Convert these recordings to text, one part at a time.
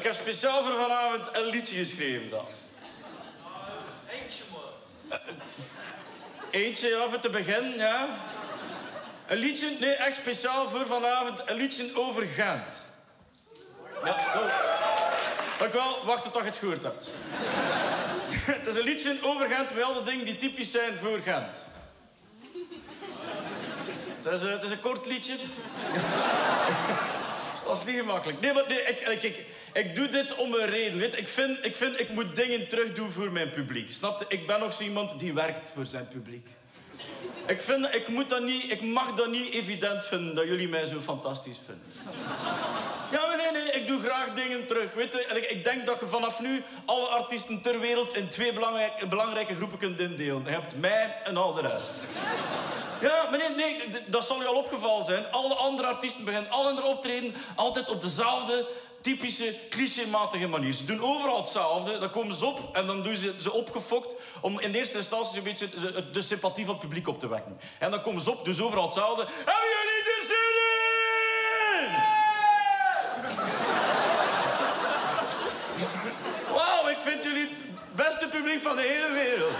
ik heb speciaal voor vanavond een liedje geschreven zelfs. Eentje, man. Eentje, ja, voor te beginnen, ja. Een liedje, nee, echt speciaal voor vanavond, een liedje over Gent. Ja, toch. Dank wel, wacht tot je het gehoord hebt. het is een liedje over Gent met al de dingen die typisch zijn voor Gent. Het is, een- het is een kort liedje. Dat is niet gemakkelijk. Nee, maar nee, ik, ik, ik, doe dit om een reden. Weet? Ik, vind, ik vind, ik moet dingen terugdoen voor mijn publiek. Snap je? Ik ben nog zo iemand die werkt voor zijn publiek. Ik, vind, ik, moet dat niet, ik mag dat niet evident vinden dat jullie mij zo fantastisch vinden. Ja, maar nee, nee, ik doe graag dingen terug. Weet je? Ik, ik denk dat je vanaf nu alle artiesten ter wereld in twee belangrijke, belangrijke groepen kunt indelen. Je hebt mij en al de rest. Ja, maar nee, dat zal je al opgevallen zijn. Alle andere artiesten beginnen al hun optreden altijd op dezelfde typische, clichématige manier. Ze doen overal hetzelfde, dan komen ze op en dan doen ze ze opgefokt om in eerste instantie een beetje de, sympathie van het publiek op te wekken. En dan komen ze op, dus overal hetzelfde. Hebben jullie er zin in? Wauw, ik vind jullie het beste publiek van de hele wereld.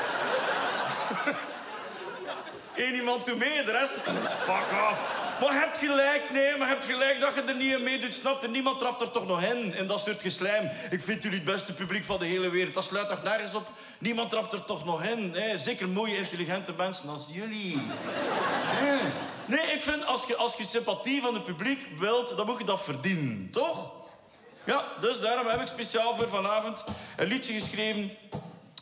Eén iemand doet mee, de rest... Fuck off. Maar je hebt gelijk, nee, maar je hebt gelijk dat je er niet in meedoet, snap je? Niemand trapt er toch nog in, in dat soort geslijm. Ik vind jullie het beste publiek van de hele wereld. Dat sluit toch nergens op? Niemand trapt er toch nog in, hè? Zeker mooie, intelligente mensen als jullie. Hè? Nee, ik vind, als je, als je sympathie van het publiek wilt, dan moet je dat verdienen, toch? Ja, dus daarom heb ik speciaal voor vanavond een liedje geschreven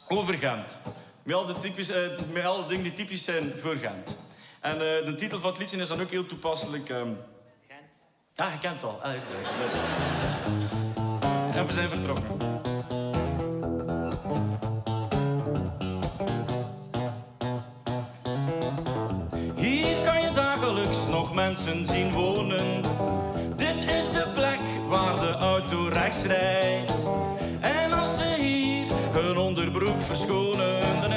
over Gent. Met al, de typisch, eh, met alle dingen die typisch zijn voor Gent. En eh, de titel van het liedje is dan ook heel toepasselijk. ehm. Gent. Ja, je kent het al. Ah. En we zijn vertrokken. Hier kan je dagelijks nog mensen zien wonen. Dit is de plek waar de auto rechts rijdt. En als ze hier hun onderbroek verschonen,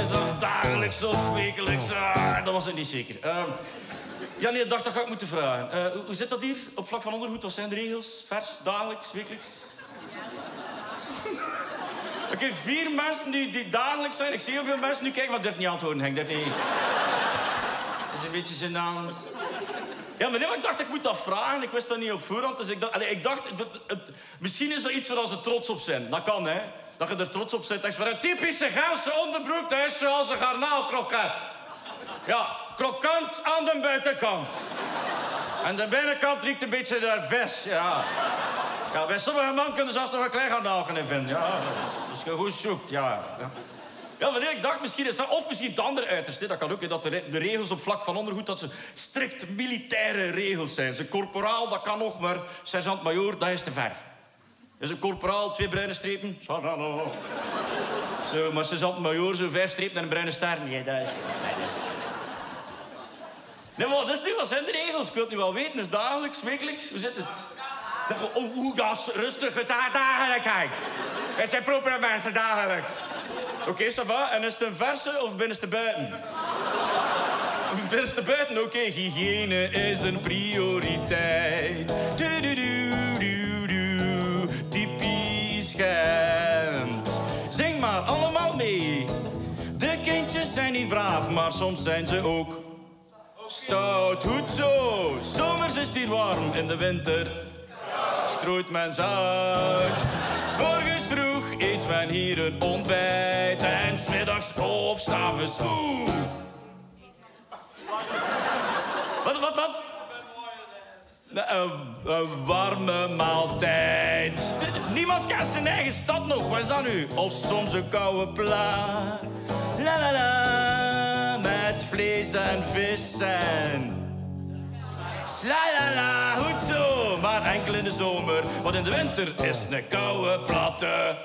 dagelijks of wekelijks. Ah, dat was het niet zeker. Ehm, ja, nee, ik dacht dat ga ik moeten vragen. Eh, hoe- zit dat hier op vlak van ondergoed? Wat zijn de regels? Vers, dagelijks, wekelijks? Oké, vier mensen die, die dagelijks zijn. Ik zie heel veel mensen nu kijken, ik durf niet antwoorden, Henk. Durf niet. Dat is een beetje gênant. Ja, maar nee, maar ik dacht, ik moet dat vragen. Ik wist dat niet op voorhand. Dus ik dacht, ik dacht het, misschien is er iets waar ze trots op zijn. Dat kan, hè. Dat je er trots op bent. Dat je van een typische Gentse onderbroek, dat is zoals een garnaalkroket. Ja, krokant aan de buitenkant. En de binnenkant riekt een beetje naar vis, ja. Ja, bij sommige mannen kunnen ze zelfs nog een klein garnaal in vinden. Ja, als je goed zoekt, ja. ja. Nee, ik dacht misschien is dat... Of misschien het andere uiterste. Dat kan ook, dat de, de regels op vlak van ondergoed... dat ze strikt militaire regels zijn. Ze corporaal, dat kan nog, maar sergeant-majoor, dat is te ver. Dus een corporaal, twee bruine strepen. Zo, maar sergeant-majoor, zo vijf strepen en een bruine ster. Nee, dat is... Nee, maar wat is nu? Wat zijn de regels? Ik wil het nu wel weten. Is het dagelijks, wekelijks? Hoe zit het? Dat Oh, oeh, dat is rustig. Het da- dagelijks. Het zijn propere mensen, dagelijks. Oké, ça va. En is het een verse of binnenste buiten? Binnenste buiten? Oké, hygiëne is een prioriteit. De kindjes zijn niet braaf, maar soms zijn ze ook Stout, goed zo. Zomers is het hier warm, in de winter strooit men zout. Morgens vroeg eet men hier een ontbijt. En smiddags of s'avonds, oeh. Wat, wat, wat? Een, warme maaltijd. Niemand kent zijn eigen stad nog. Waar is dat nu? Of soms een koude pla. La la la. Met vlees en vis en la la, goed zo, maar enkel in de zomer. Want in de winter is een koude platte.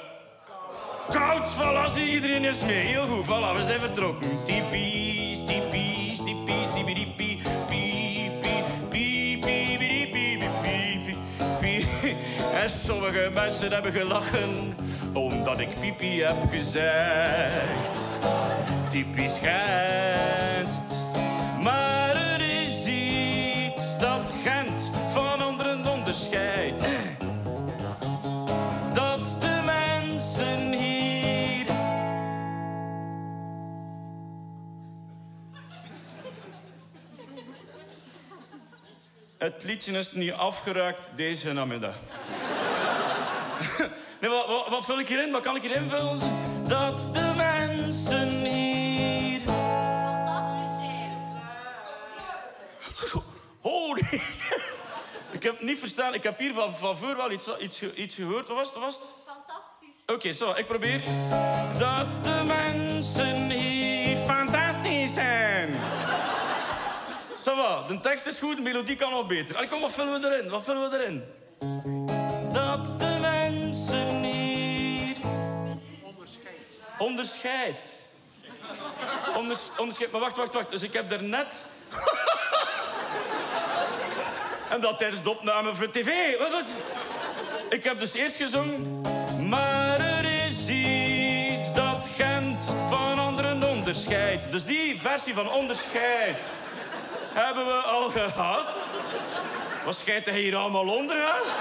Koud, voilà, zie iedereen is mee. Heel goed, voilà, we zijn vertrokken. Typisch, typisch, Sommige mensen hebben gelachen omdat ik pipi heb gezegd. Typisch Gent. Maar er is iets dat Gent van anderen onderscheidt. Dat de mensen hier... Het liedje is niet afgeraakt deze namiddag. nee, wat, wat, wat vul ik hierin? Wat kan ik hierin vullen? Dat de mensen hier... Holy shit. Ik heb niet verstaan. Ik heb hier van, van voor wel iets, iets, iets gehoord. Wat was het? Was het? Fantastisch. Oké, zo, ik probeer. Dat de mensen hier fantastisch zijn. Zo wat, de tekst is goed, de melodie kan nog beter. Allee, kom, wat vullen we erin? Wat vullen we erin? Onderscheid. Onders, onderscheid. Maar wacht, wacht, wacht. Dus ik heb daarnet... en dat tijdens de opname voor tv. Wat, wat? Ik heb dus eerst gezongen... Maar er is iets dat Gent van anderen onderscheidt. Dus die versie van onderscheid hebben we al gehad. Wat scheidt hij hier allemaal onder, gast?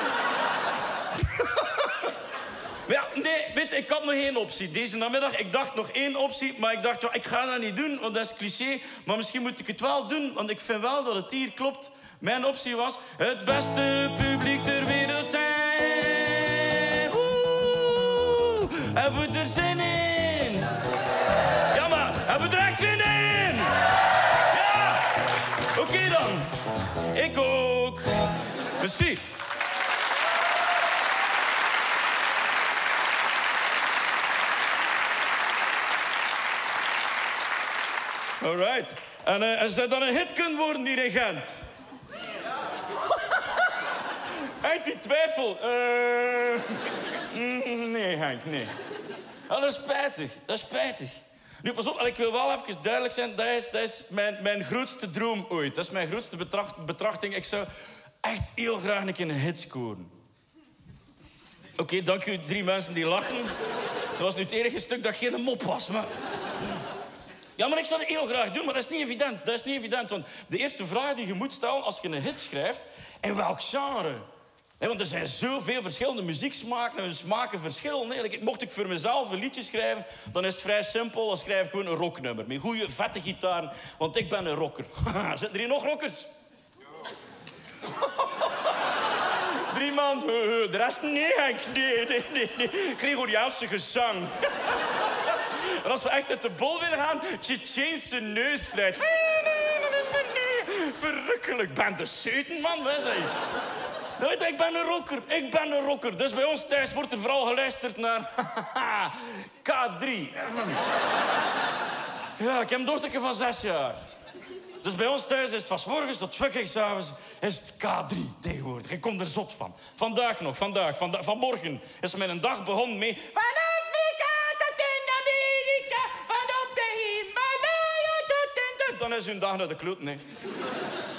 Ja, nee, weet, ik had nog één optie. Deze namiddag, ik dacht nog één optie, maar ik dacht, ja, ik ga dat niet doen, want dat is cliché. Maar misschien moet ik het wel doen, want ik vind wel dat het hier klopt. Mijn optie was het beste publiek ter wereld zijn. Oeh, hebben we er zin in? Ja, maar hebben we er echt zin in? Ja! Oké dan. Ik ook. Merci. Alright. En, eh, en zou dat een hit kunnen worden hier in Gent? Henk, die twijfel. Eh, mm, nee, Henk, nee. Dat is spijtig. Dat is spijtig. Nu, pas op, ik wil wel even duidelijk zijn. Dat is, dat is mijn, mijn grootste droom ooit. Dat is mijn grootste betracht, betrachting. Ik zou echt heel graag een keer een hit scoren. Oké, dank u drie mensen die lachen. Dat was nu het enige stuk dat geen mop was, maar... Ja, maar ik zou het heel graag doen, maar dat is niet evident. Dat is niet evident, want de eerste vraag die je moet stellen als je een hit schrijft... in welk genre? Want er zijn zoveel verschillende muzieksmaken en smaken verschillen. Mocht ik voor mezelf een liedje schrijven, dan is het vrij simpel. Dan schrijf ik gewoon een rocknummer met goede, vette gitaren. Want ik ben een rocker. Zitten er hier nog rockers? Drie man. Eh, De rest. Nee, nee, nee. nee. Gregoriaanse gezang. En als we echt uit de bol willen gaan, Tsjetsjeense neusfluit. Verrukkelijk. Ben de zeuten, man. Je, ik ben een rocker. Ik ben een rocker. Dus bij ons thuis wordt er vooral geluisterd naar K3. Ja, ik heb een dochtertje van zes jaar. Dus bij ons thuis is het van morgens tot fucking s'avonds is het K3 tegenwoordig. Ik kom er zot van. Vandaag nog, vandaag, vanda vanmorgen is mijn dag begonnen mee... Van is hun dag naar de kloot, nee.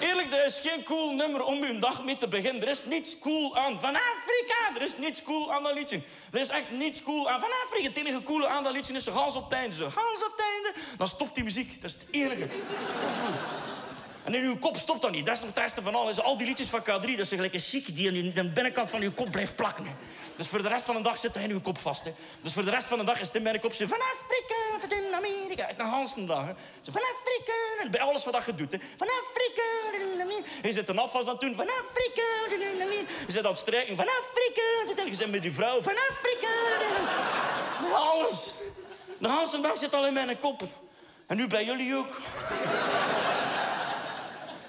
Eerlijk, er is geen cool nummer om uw dag mee te beginnen. Er is niets cool aan Van Afrika. Er is niets cool aan dat liedje. Er is echt niets cool aan Van Afrika. Het enige coole aan dat liedje is de op het einde. Zo, op het. Dan stopt die muziek. Dat is het enige. En in uw kop stopt dat niet. Dat is nog het van alles. Al die liedjes van K3, dat is gelijk een ziek die aan de binnenkant van uw kop blijft plakken. Dus voor de rest van de dag zit hij in uw kop vast. Hè. Dus voor de rest van de dag is het in mijn kop zo van Afrika tot in Amerika. Uit de Hansen dag. Zo van Afrika. En bij alles wat je doet. Hè. Van Afrika tot in Amerika. Je zit een afwas aan het doen. Van Afrika tot in Amerika. Je zit aan het strijken. Van Afrika tot in Je zit met die vrouw. Van Afrika tot in. Alles. De Hansen dag zit al in mijn kop. En nu bij jullie ook.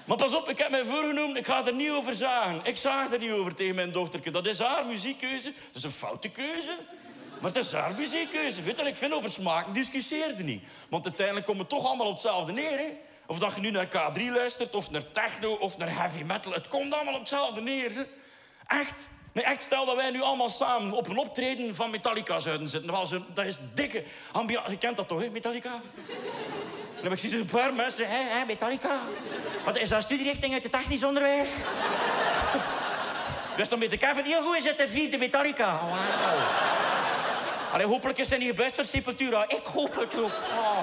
Maar pas op, ik heb mij voorgenomen, ik ga er niet over zagen. Ik zaag er niet over tegen mijn dochterke. Dat is haar muziekkeuze. Dat is een foute keuze. Maar het is haar muziekkeuze. Weet ik vind over smaak discussieerde niet. Want uiteindelijk komen we toch allemaal op hetzelfde neer. Hè? Of dat je nu naar K3 luistert, of naar techno, of naar heavy metal. Het komt allemaal op hetzelfde neer. Hè? Echt. Nee, echt, stel dat wij nu allemaal samen op een optreden van Metallica zouden zitten. Wel zo- Dat is dikke ambiance. Je kent dat toch, hè, Metallica? Dan heb ik zie een paar mensen, hé, hé, Metallica. Wat is dat studierichting uit het technisch onderwijs? Dus dan met de Kevin heel goed is het de vierde Metallica. Wauw. Allee, hopelijk is hij niet best voor Sepultura. Ik hoop het ook. Oh,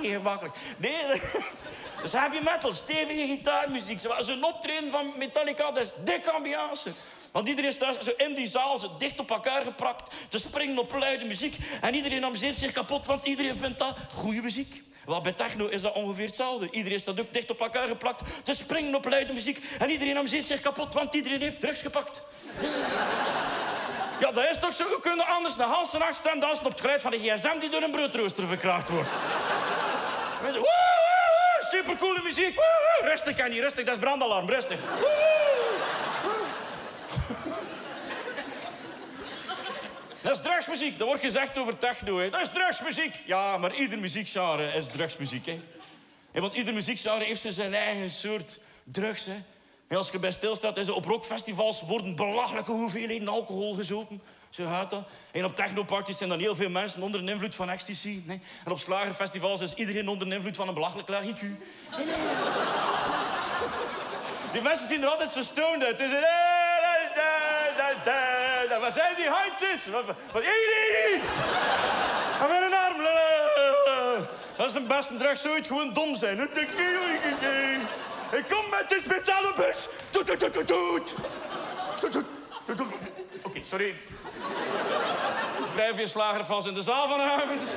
niet gemakkelijk. Nee, dat is heavy metal, stevige gitaarmuziek. Zo'n optreden van Metallica, dat is dikke ambiance. Want iedereen staat zo in die zaal, zo dicht op elkaar geprakt, te springen op luide muziek. En iedereen amuseert zich kapot, want iedereen vindt dat goede muziek. Wel, bij techno is dat ongeveer hetzelfde. Iedereen staat ook dicht op elkaar geplakt. Ze springen op luide muziek en iedereen amuseert zich kapot, want iedereen heeft drugs gepakt. Ja, dat is toch zo? Hoe kunnen anders een halse nacht staan dansen op het geluid van de gsm die door een broodrooster verkracht wordt? Mensen, woe, supercoole muziek. Woe, woe. Rustig, rustig. Dat is brandalarm, rustig. Dat is drugsmuziek. Dat wordt gezegd over techno. Hè. Dat is drugsmuziek. Ja, maar ieder muziekgenre is drugsmuziek. Hè. Ja, want ieder muziekgenre heeft zijn eigen soort drugs. Hè. En als je bij stilstaat, is op rockfestivals worden belachelijke hoeveelheden alcohol gezopen. Zo gaat dat. En op technoparties zijn dan heel veel mensen onder de invloed van ecstasy. En op slagerfestivals is iedereen onder de invloed van een belachelijk laag. Die mensen zien er altijd zo stoned uit. Waar zijn die handjes? Wat, En met een arm. Dat is een beste drugs ooit gewoon dom zijn. Ik kom met de speciale bus. Toet, toet, toet, toet. Oké, sorry. Veel slager vast in de zaal vanavond.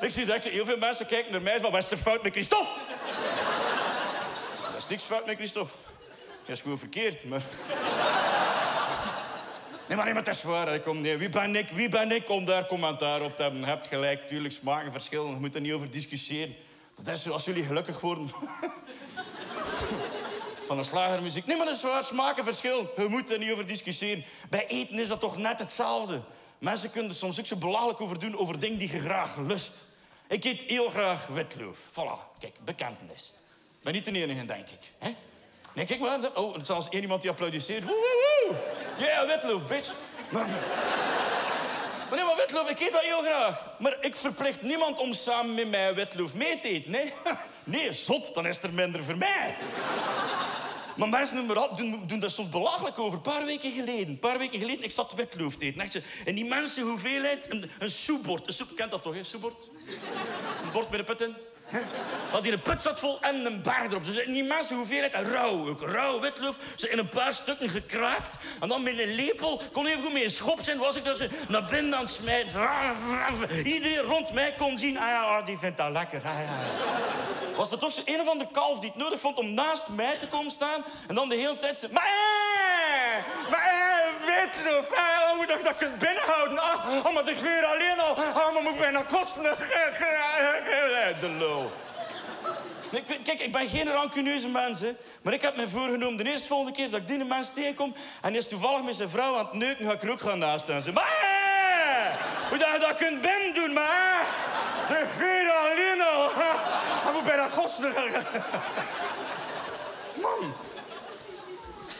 Ik zie dat heel veel mensen kijken naar mij. Wat is er fout met Christophe? Er is niks fout met Christophe. Dat is gewoon verkeerd, maar... Nee, maar iemand is waar. Kom, nee. Wie, ben ik, wie ben ik om daar commentaar op te hebben? Je hebt gelijk, tuurlijk, smaken verschillen. We moeten er niet over discussiëren. Dat is als jullie gelukkig worden van een slagermuziek. Nee, maar dat is waar, smaken verschil. Je moet er niet over discussiëren. Bij eten is dat toch net hetzelfde. Mensen kunnen er soms ook zo belachelijk over doen, over dingen die je graag lust. Ik eet heel graag witloof. Voilà, kijk. Ik ben niet de enige, denk ik. Hè? Nee, kijk maar. Oh, het is één iemand die applaudisseert. Woe, woe, woe. Yeah, bitch. Maar, nee, maar witloof, ik eet dat heel graag. Maar ik verplicht niemand om samen met mij witloof mee te eten. Nee, nee zot, dan is er minder voor mij. Maar mensen doen, doen daar soms belachelijk over. Een paar weken geleden, een paar weken geleden, ik zat witloof te eten. Echt, een immense hoeveelheid, een, een soepbord. Een kent dat toch, hè, soepbord? Een bord met een put in. Had hij een put zat vol en een berg erop. Dus een immense hoeveelheid rauw. Rauw witloof. Ze in een paar stukken gekraakt. En dan met een lepel. Kon even goed mee een schop zijn. Was ik dat ze naar binnen aan het smijten. Iedereen rond mij kon zien. Ah ja, die vindt dat lekker. Ah. Was er toch zo een of andere kalf die het nodig vond om naast mij te komen staan. En dan de hele tijd ze... Maar, maar, witloof. Eh, hoe dat je dat kunt binnenhouden. Ah, oh, maar ik weer alleen al. Ah, maar moet bijna kotsen. De lul. Kijk, ik ben geen rancuneuze mens, hè. Maar ik heb me voorgenomen, de eerste volgende keer dat ik die mens tegenkom... en hij is toevallig met zijn vrouw aan het neuken, ga ik er ook gaan naast staan. Ze, maar, hoe dat je dat kunt binnen doen, maar... De vier alleen al. Hij moet bijna godsdienst. Man.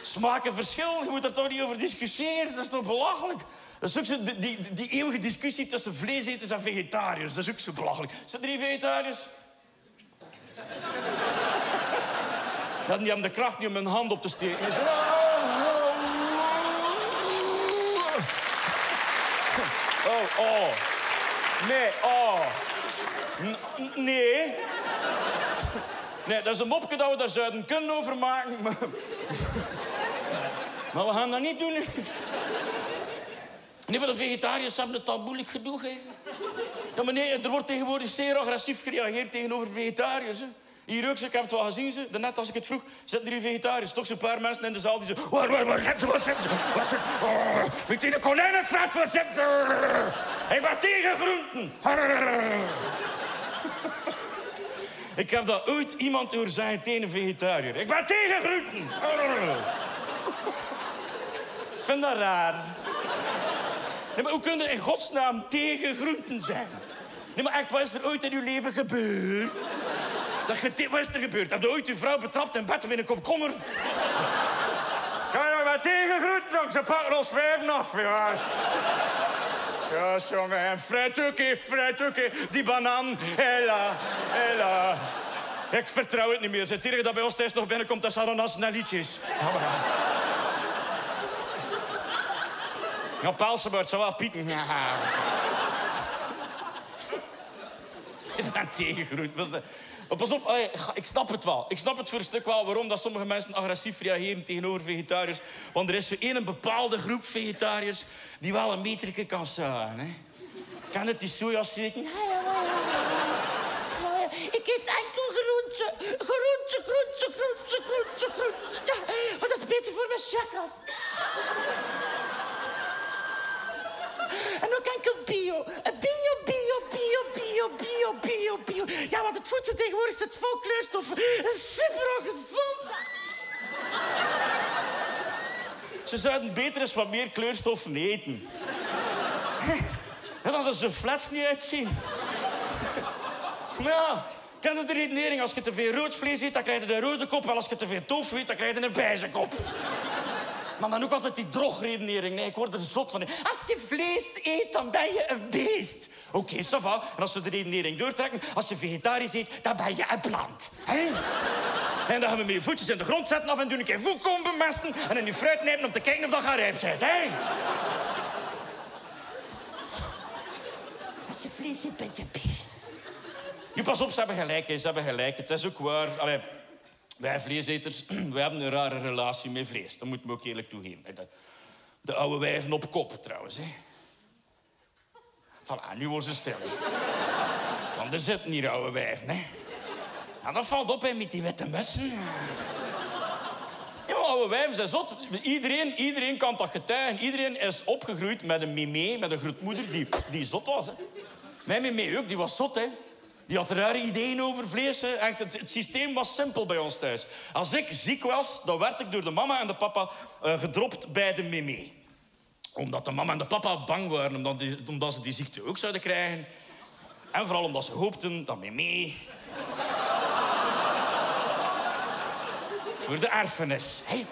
Smaken verschil, je moet er toch niet over discussiëren. Dat is toch belachelijk? Dat is ook zo, die, die, eeuwige discussie tussen vleeseters en vegetariërs. Dat is ook zo belachelijk. Zijn er drie vegetariërs? Dat die hebben de kracht niet om hun hand op te steken. Zo, oh, oh. Nee, oh. nee. Nee, dat is een mopje dat we daar zouden kunnen over maken. Maar, we gaan dat niet doen. Nee, maar de vegetariërs hebben het al moeilijk genoeg. Ja, er wordt tegenwoordig zeer agressief gereageerd tegenover vegetariërs, hè. Hier ook, ik heb het wel gezien, ze. Daarnet als ik het vroeg, zitten er vegetariërs. Toch zo'n paar mensen in de zaal die zo... Waar, waar, waar zitten ze, waar zitten ze? Waar zitten ze? Oh, met die konijnenvet, waar zitten ze? Ik ben tegen groenten. Ik heb dat ooit iemand horen zeggen tegen een vegetariër. Ik ben tegen groenten. Ik vind dat raar. Nee, maar hoe kun je in godsnaam tegen groenten zijn? Nee, maar echt, wat is er ooit in uw leven gebeurd? Dat je, wat is er gebeurd? Heb je ooit uw vrouw betrapt in bed met een komkommer? Ga je maar tegen groenten? Ze pakken ons wijven af, ja. Ja, jongen. En fruitukie, fruitukie. Die banaan. Hela, hela. Ik vertrouw het niet meer. Zet tegen dat bij ons thuis nog binnenkomt, dat zijn dan snel liedjes. Ja, Paalsebord, zo wel pieten. Ja. Ik ben tegengroet. Pas op, ik snap het wel. Ik snap het voor een stuk wel waarom dat sommige mensen agressief reageren tegenover vegetariërs. Want er is zo één bepaalde groep vegetariërs die wel een meterke kan zijn. Hè? Kan het die sojasteek? ik eet enkel groente. Groente, groente, groente, groente, groente. Ja, maar dat is beter voor mijn chakras. En ook enkel bio. Bio, bio, bio, bio, bio, bio, bio. Ja, want het voedsel tegenwoordig zit vol kleurstoffen. Super ongezond. Ze zouden beter eens wat meer kleurstoffen eten. Als er zijn flats niet uitzien. Maar ja, ken je de redenering? Als je te veel rood vlees eet, dan krijg je een rode kop. En als je te veel tofu eet, dan krijg je een beige kop. Maar dan ook altijd die drogredenering. Nee, ik word er zot van. Als je vlees eet, dan ben je een beest. Oké, okay. En als we de redenering doortrekken, als je vegetarisch eet, dan ben je een plant. En dan gaan we met je voetjes in de grond zetten af en doen een keer goed bemesten en in je fruit nemen om te kijken of dat rijp zijn. Als je vlees eet, ben je beest. Nu, pas op, ze hebben gelijk. Ze hebben gelijk. Het is ook waar. Allee, wij vleeseters, wij hebben een rare relatie met vlees. Dat moeten we ook eerlijk toegeven. De, de oude wijven op kop, trouwens. Hè. Voilà, nu worden ze stil. Want er zitten hier oude wijven, hè. En dat valt op, hè, met die witte mutsen. Ja, oude wijven zijn zot. Iedereen, iedereen kan dat getuigen. Iedereen is opgegroeid met een mimee, met een grootmoeder die, die zot was. Hè. Mijn mimee ook, die was zot, hè. Die had rare ideeën over vlees. Hè. Het, systeem was simpel bij ons thuis. Als ik ziek was, dan werd ik door de mama en de papa uh, gedropt bij de meme. Omdat de mama en de papa bang waren omdat, die, omdat ze die ziekte ook zouden krijgen. En vooral omdat ze hoopten dat meme... voor de erfenis. Hey.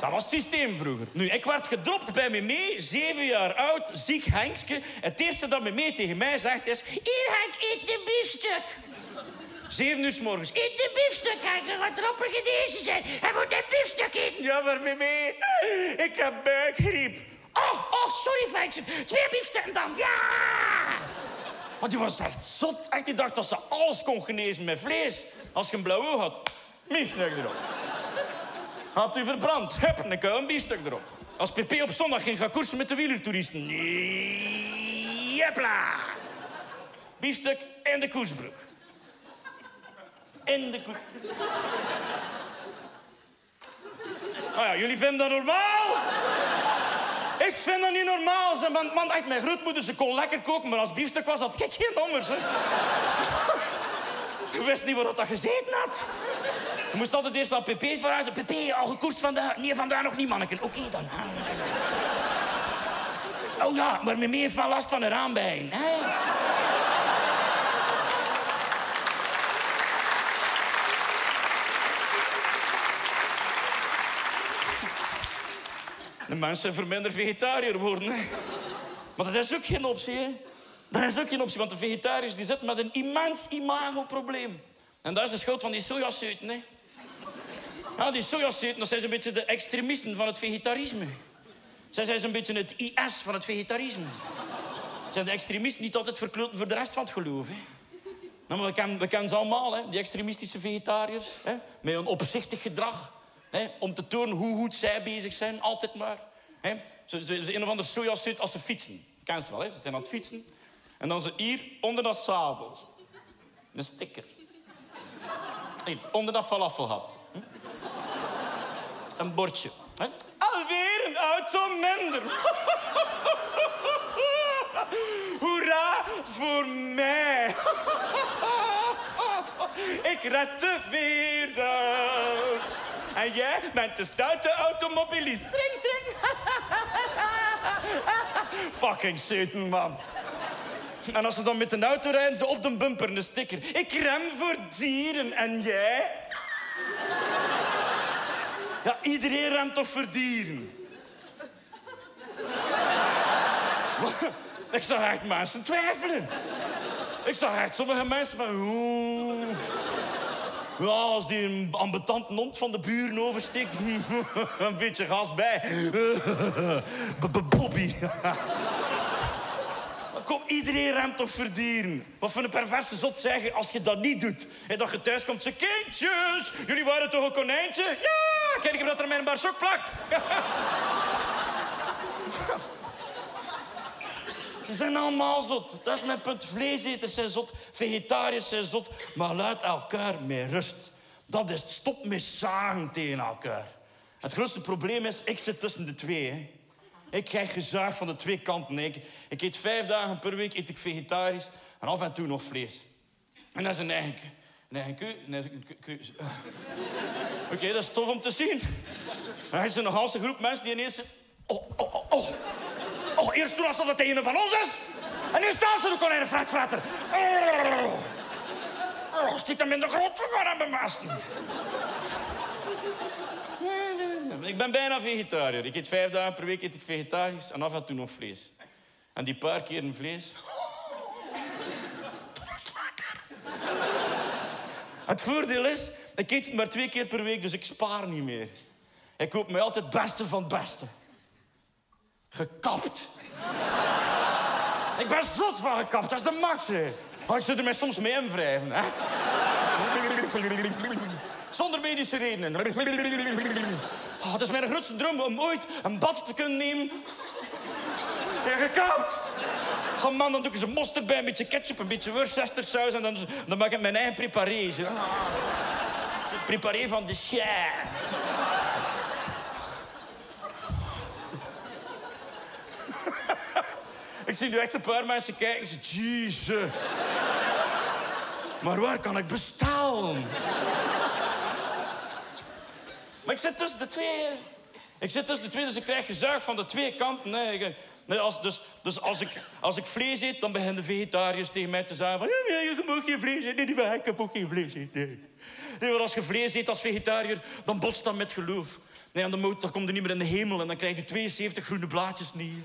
Dat was het systeem vroeger. Nu, ik werd gedropt bij me mee, zeven jaar oud, ziek Henkske. Het eerste dat me mee tegen mij zegt is... Hier, Henk, eet de biefstuk. Zeven uur s morgens. Eet de biefstuk, Henk. Er gaat erop genezen zijn. Hij moet een biefstuk eten. Ja, maar mee, ik heb buikgriep. Oh, oh, sorry, Venksen. Twee biefstukken dan. Ja! Want die was echt zot. Echt, die dacht dat ze alles kon genezen met vlees. Als je een blauw oog had. Biefstuk erop. Had u verbrand? Hup, een kuil biefstuk erop. Als PP op zondag ging gaan koersen met de wielertoeristen. Jepla! Biefstuk in de koersbroek. In de koers... Oh ja, jullie vinden dat normaal? Ik vind dat niet normaal. Ze, man, man, echt, mijn grootmoeder, ze kon lekker koken, maar als biefstuk was, had ik geen. Hè. Je wist niet waar dat gezeten had. Je moest altijd eerst naar PP verhuizen. PP, al gekoerst vandaag? Nee, vandaag nog niet, manneken. Oké, dan. Oh ja, maar mee heeft wel last van de raambijen. Hè? De mensen verminder vegetariër worden. Maar dat is ook geen optie, hè? Dat is ook geen optie, want de vegetariërs die zitten met een immens imagoprobleem. En dat is de schuld van die sojaseuten, hè? Die sojaseuten, dat zijn een beetje de extremisten van het vegetarisme. Zij zijn een beetje het IS van het vegetarisme. Zijn de extremisten niet altijd verkloten voor de rest van het geloof, hè? Nou, maar we, kennen, we ze allemaal, hè? die extremistische vegetariërs. Hè? Met een opzichtig gedrag. Hè? Om te tonen hoe goed zij bezig zijn, altijd maar. Hè? Ze, ze, een of andere sojaseut als ze fietsen. Ken ze wel, hè? Ze zijn aan het fietsen. En dan ze hier onder dat zadel. Een sticker. Onder dat falafelhat. Een bordje. Hè? Alweer een auto minder. Hoera voor mij. Ik red de wereld. En jij bent de stoute automobilist. Tring, tring. Fucking zeten, man. En als ze dan met een auto rijden, ze op de bumper een sticker. Ik rem voor dieren. En jij? Ja, iedereen remt toch voor? Ik zag echt mensen twijfelen. Ik zag echt sommige mensen van... Ja, als die een ambetant mond van de buren oversteekt, een beetje gas bij. Bobby. Kom, iedereen remt toch voor dieren. Wat voor een perverse zot zeggen als je dat niet doet. En dat je thuis komt, ze kindjes, jullie waren toch een konijntje? Ja, kijk dat er mijn barsok plakt. Ze zijn allemaal zot. Dat is mijn punt. Vleeseters zijn zot, vegetariërs zijn zot. Maar laat elkaar met rust. Dat is stop met zagen tegen elkaar. Het grootste probleem is, ik zit tussen de twee. Hè. Ik krijg gezaagd van de twee kanten. Ik, ik eet vijf dagen per week eet ik vegetarisch en af en toe nog vlees. En dat is een eigen, keu- een een keu- keuze. Oké, dat is tof om te zien. En er is een hele groep mensen die ineens... Oh, oh, oh, oh. Oh, eerst doen alsof het een van ons is. En nu staan ze de konijnen fruitvretter. Oh. Oh, stiet hem in de grot, we gaan hem bemasten. Nee, nee, nee. Ik ben bijna vegetariër. Ik eet vijf dagen per week eet ik vegetarisch en af en toe nog vlees. En die paar keren vlees... Dat is lekker. Het voordeel is, ik eet het maar twee keer per week, dus ik spaar niet meer. Ik koop mij altijd het beste van het beste. Gekapt. ik ben zot van gekapt, dat is de max. hè. Oh, ik zit er mij soms mee invrijven. Hè? Zonder medische redenen. Oh, het is mijn grootste droom om ooit een bad te kunnen nemen. Ja, gekapt. Oh man, dan doe ik eens een mosterd bij, een beetje ketchup, een beetje worcestersaus en dan, dan maak ik mijn eigen preparé. zo. Preparé van de chef. Ik zie nu echt een paar mensen kijken. Ik zeg, Jesus. Maar waar kan ik bestellen? Maar ik zit tussen de twee. Ik zit tussen de twee, dus ik krijg gezuig van de twee kanten. Hè. Nee, als, dus dus als, ik, als ik vlees eet, dan beginnen de vegetariërs tegen mij te zeggen... Van, ja, je mag geen vlees eten. Nee, ik geen vlees eten. Nee. Maar als je vlees eet als vegetariër, dan botst dat met geloof. Nee, dan, dan komt je niet meer in de hemel en dan krijg je 72 groene blaadjes niet.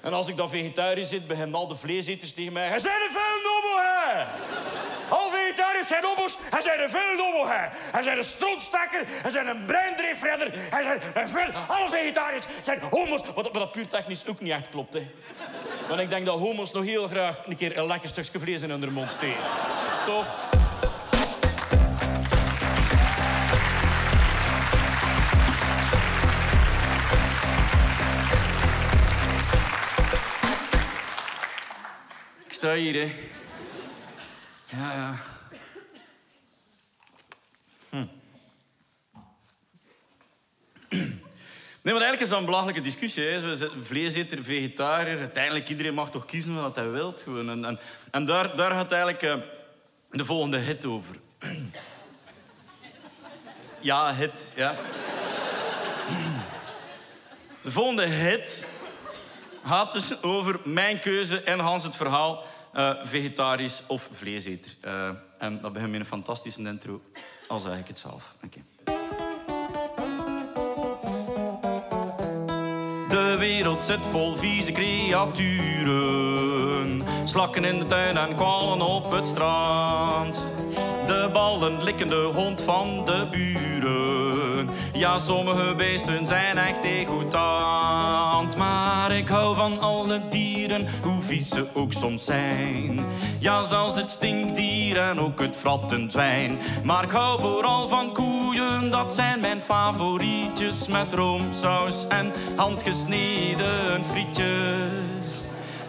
En als ik dan vegetariër zit, beginnen al de vleeseters tegen mij... Hij zijn een! Vegetariërs zijn homo's, hij zijn een nobo, hè! Hij zijn een strootstakker, hij zijn een breindreefredder, hij zijn een vuil... Alle vegetariërs zijn homo's, wat, wat dat puur technisch ook niet echt klopt, hè. Want ik denk dat homo's nog heel graag een keer een lekker stukje vlees in hun mond steken. Toch? Ik sta hier, hè. Ja, ja. Nee, maar eigenlijk is dat een belachelijke discussie. Hè. Vleeseter, vegetariër. Uiteindelijk, iedereen mag toch kiezen wat hij wil. Gewoon. En, en, en daar, daar gaat eigenlijk eh, de volgende hit over. ja, hit, ja. De volgende hit gaat dus over mijn keuze en Hans het verhaal. eh, vegetarisch of vleeseter. Eh, en dat begint met een fantastische intro. Al zeg ik het zelf. Oké. De wereld zit vol vieze creaturen. Slakken in de tuin en kwallen op het strand. De ballen likkende hond van de buren. Ja, sommige beesten zijn echt degoutant. Maar ik hou van alle dieren, hoe vies ze ook soms zijn. Ja, zelfs het stinkdier en ook het frattend zwijn. Maar ik hou vooral van koeien, dat zijn mijn favorietjes. Met roomsaus en handgesneden frietjes.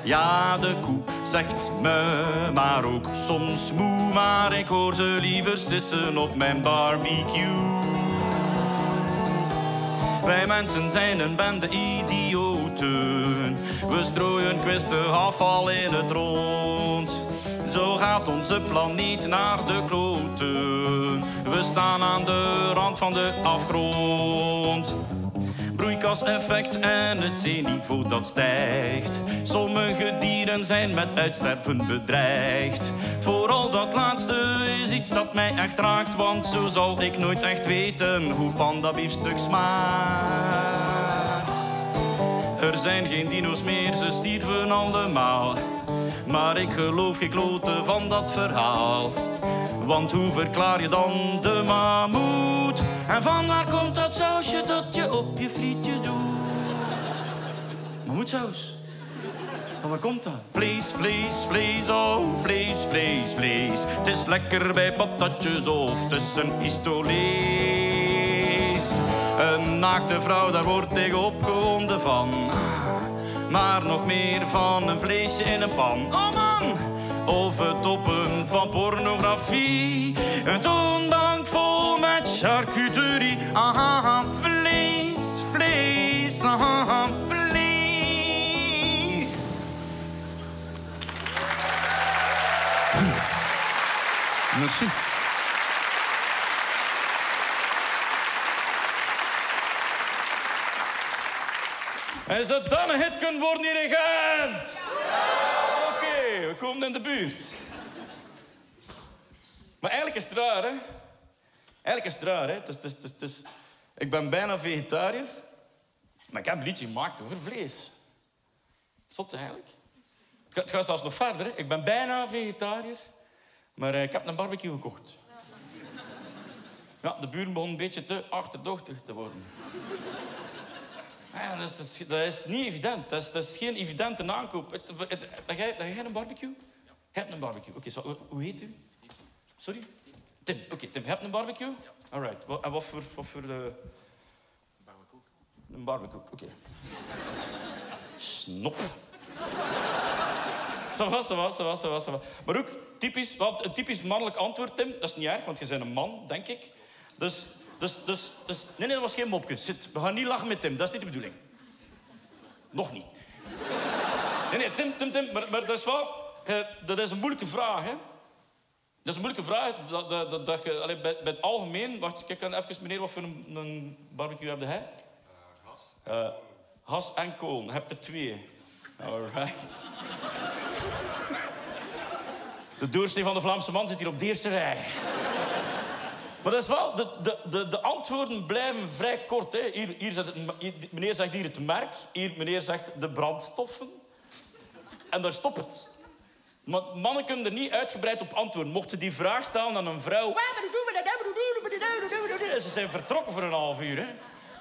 Ja, de koe zegt me, maar ook soms moe. Maar ik hoor ze liever sissen op mijn barbecue. Wij mensen zijn een bende idioten. We strooien kwisten afval in het rond. Zo gaat onze planeet naar de kloten. We staan aan de rand van de afgrond. Broeikaseffect en het zeeniveau dat stijgt. Sommige dieren zijn met uitsterven bedreigd. Vooral dat laatste is iets dat mij echt raakt. Want zo zal ik nooit echt weten hoe pandabiefstuk smaakt. Er zijn geen dino's meer, ze stierven allemaal. Maar ik geloof geen kloten van dat verhaal. Want hoe verklaar je dan de mammoet? En van waar komt dat sausje dat je op je frietjes doet? Mammoetsaus. Van waar komt dat? Vlees, vlees, vlees, oh, vlees, vlees, vlees. Het is lekker bij patatjes of tussen pistolees. Een naakte vrouw, daar word ik opgewonden van. Maar nog meer van een vleesje in een pan. Oh man! Toppunt van pornografie. Een toonbank vol met charcuterie. Aha, vlees, vlees, aha, En een hit kunnen worden hier in Gent. Oké, we komen in de buurt. Maar eigenlijk is het raar, hè? Eigenlijk is het raar, hè? Het het het het is- Ik ben bijna vegetariër, maar ik heb een liedje gemaakt over vlees. Zot eigenlijk. Het gaat, het gaat zelfs nog verder, hè? Ik ben bijna vegetariër, maar eh, ik heb een barbecue gekocht. Ja, de buren begonnen een beetje te achterdochtig te worden. Ja, dat, is, dat is niet evident. Dat is, dat is geen evidente aankoop. Het, het, jij, jij een barbecue? Je hebt een barbecue. Oké, hoe- heet u? Sorry? Tim. Oké, Tim, je hebt een barbecue? Alright. Wat, en wat voor... Wat voor de... Een barbecue, oké. Snop. Zo was, was. Maar ook typisch, wat, een typisch mannelijk antwoord, Tim. Dat is niet erg, want je bent een man, denk ik. Dus, dus, dus, dus... Nee, nee, dat was geen mopje. Zit, we gaan niet lachen met Tim. Dat is niet de bedoeling. Nog niet. Nee, nee, Tim, Tim, Tim. Maar, maar dat is wel... dat is een moeilijke vraag, hè. Dat is een moeilijke vraag. Dat, dat, dat, dat je, allee, bij, bij het algemeen... Wacht, kijk dan even, meneer, wat voor een, een barbecue heb jij? Eh, Has en kool. Je hebt er twee. Alright. De doorsnee van de Vlaamse man zit hier op de eerste rij. Maar dat is wel... De, de, de, de antwoorden blijven vrij kort. Hè. Hier, hier zit het, meneer zegt hier het merk. Hier, meneer zegt de brandstoffen. En daar stopt het. Maar mannen kunnen er niet uitgebreid op antwoorden. Mochten die vraag stellen aan een vrouw... En Ze zijn vertrokken voor een half uur. Hè.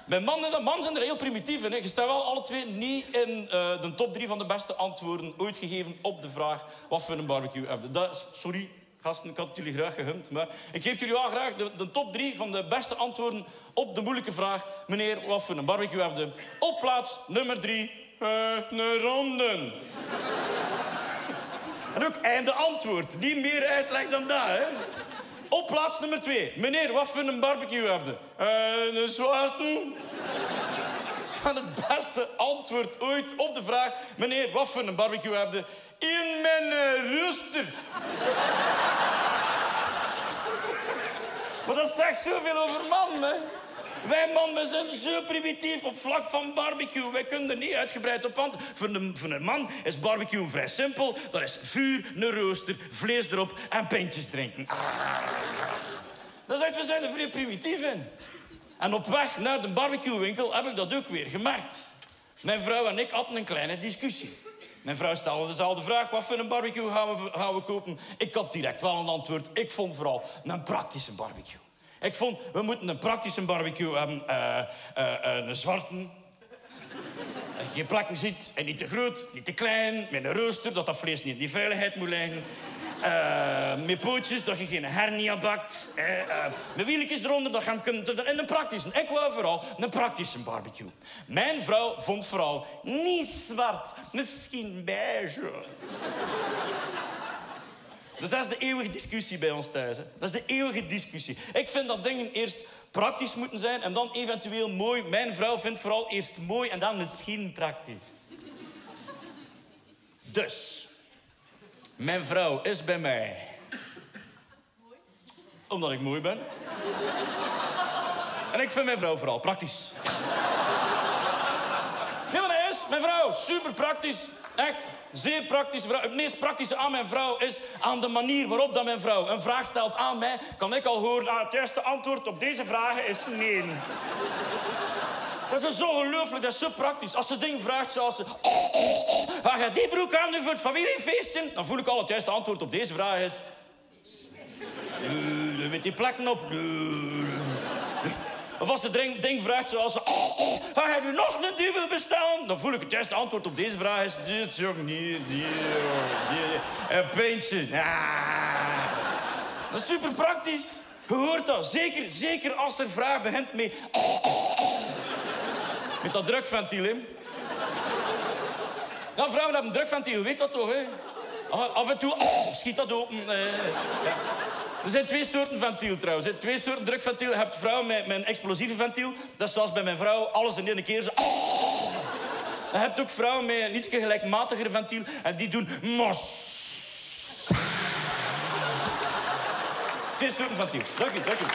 Bij mannen dat, mannen zijn er heel primitief in. Hè. Je staat wel alle twee niet in eh, de top drie van de beste antwoorden ooit gegeven op de vraag wat voor een barbecue heb je. Dat sorry, gasten, ik had het jullie graag gegund. Maar ik geef jullie wel graag de, top drie van de beste antwoorden op de moeilijke vraag. Meneer, wat voor een barbecue heb je? Op plaats nummer drie, eh, een ronde. En ook einde antwoord. Niet meer uitleg dan dat, hè. Op plaats nummer twee. Meneer, wat voor een barbecue heb je? Eh, een zwarte. En het beste antwoord ooit op de vraag... Meneer, wat voor een barbecue heb je? In mijn eh, rooster. maar dat zegt zoveel over mannen. Wij mannen zijn zo primitief op vlak van barbecue. Wij kunnen er niet uitgebreid op antwoorden. Voor een, voor een man is barbecue vrij simpel. Dat is vuur, een rooster, vlees erop en pintjes drinken. Dat zegt, we zijn er vrij primitief in. En op weg naar de barbecuewinkel heb ik dat ook weer gemerkt. Mijn vrouw en ik hadden een kleine discussie. Mijn vrouw stelde dezelfde vraag. Wat voor een barbecue gaan we, gaan we kopen? Ik had direct wel een antwoord. Ik vond vooral een praktische barbecue. Ik vond, we moeten een praktische barbecue hebben. Eh, eh, eh, een zwarte. Dat je geen plakken ziet. En niet te groot, niet te klein. Met een rooster, dat dat vlees niet in die veiligheid moet liggen. Eh, met pootjes, dat je geen hernia bakt. Eh, met wieltjes eronder, dat gaan kunnen... En een praktische. Ik wou vooral een praktische barbecue. Mijn vrouw vond vooral niet zwart, misschien beige. Dus dat is de eeuwige discussie bij ons thuis. Hè. Dat is de eeuwige discussie. Ik vind dat dingen eerst praktisch moeten zijn en dan eventueel mooi. Mijn vrouw vindt vooral eerst mooi en dan misschien praktisch. Dus, mijn vrouw is bij mij. Omdat ik mooi ben. En ik vind mijn vrouw vooral praktisch. Nee, is mijn vrouw. Super praktisch. Echt. Zeer praktisch. Het meest praktische aan mijn vrouw is aan de manier waarop dat mijn vrouw een vraag stelt aan mij. Kan ik al horen, ah, het juiste antwoord op deze vragen is nee. Dat is zo ongelooflijk, dat is zo praktisch. Als ze dingen vraagt zoals... ze, Oh, oh, oh, ga je die broek aan doen voor het familiefeestje? Dan voel ik al het juiste antwoord op deze vraag is... Nee, met die plekken op. Of als ze ding, ding vraagt zoals... Oh, oh, ga je nu nog een duvel bestellen? Dan voel ik het juiste antwoord op deze vraag is... Dit, jong, hier, die, een pintje. Ah. Dat is super praktisch. Je hoort dat. Zeker, zeker als er vraag begint met... Oh, oh, oh. Met dat drukventiel, hè. Ja, vrouwen hebben een drukventiel, weet dat toch, hè? Af, af en toe oh, schiet dat open. eh. Er zijn twee soorten ventiel trouwens. hè. Twee soorten drukventiel. Je hebt vrouwen met, met een explosieve ventiel. Dat is zoals bij mijn vrouw, alles in één keer. Zo, oh. Dan heb je ook vrouwen met een iets gelijkmatiger ventiel. En die doen mos. Twee soorten ventiel. Dank u, dank u.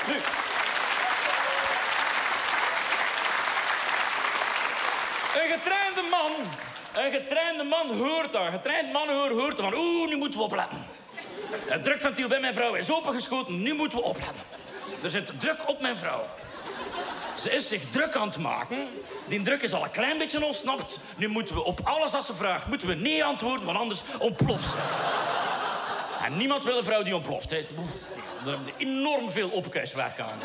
Een getrainde man, een getrainde man hoort dat. Een getraind man hoort, van, oeh, nu moeten we opletten. Het drukventiel bij mijn vrouw is opengeschoten, nu moeten we opletten. Er zit druk op mijn vrouw. Ze is zich druk aan het maken. Die druk is al een klein beetje ontsnapt. Nu moeten we op alles wat ze vraagt, moeten we nee antwoorden, want anders ontploft ze. En niemand wil een vrouw die ontploft. Hè. We enorm veel opkuiswerk aan.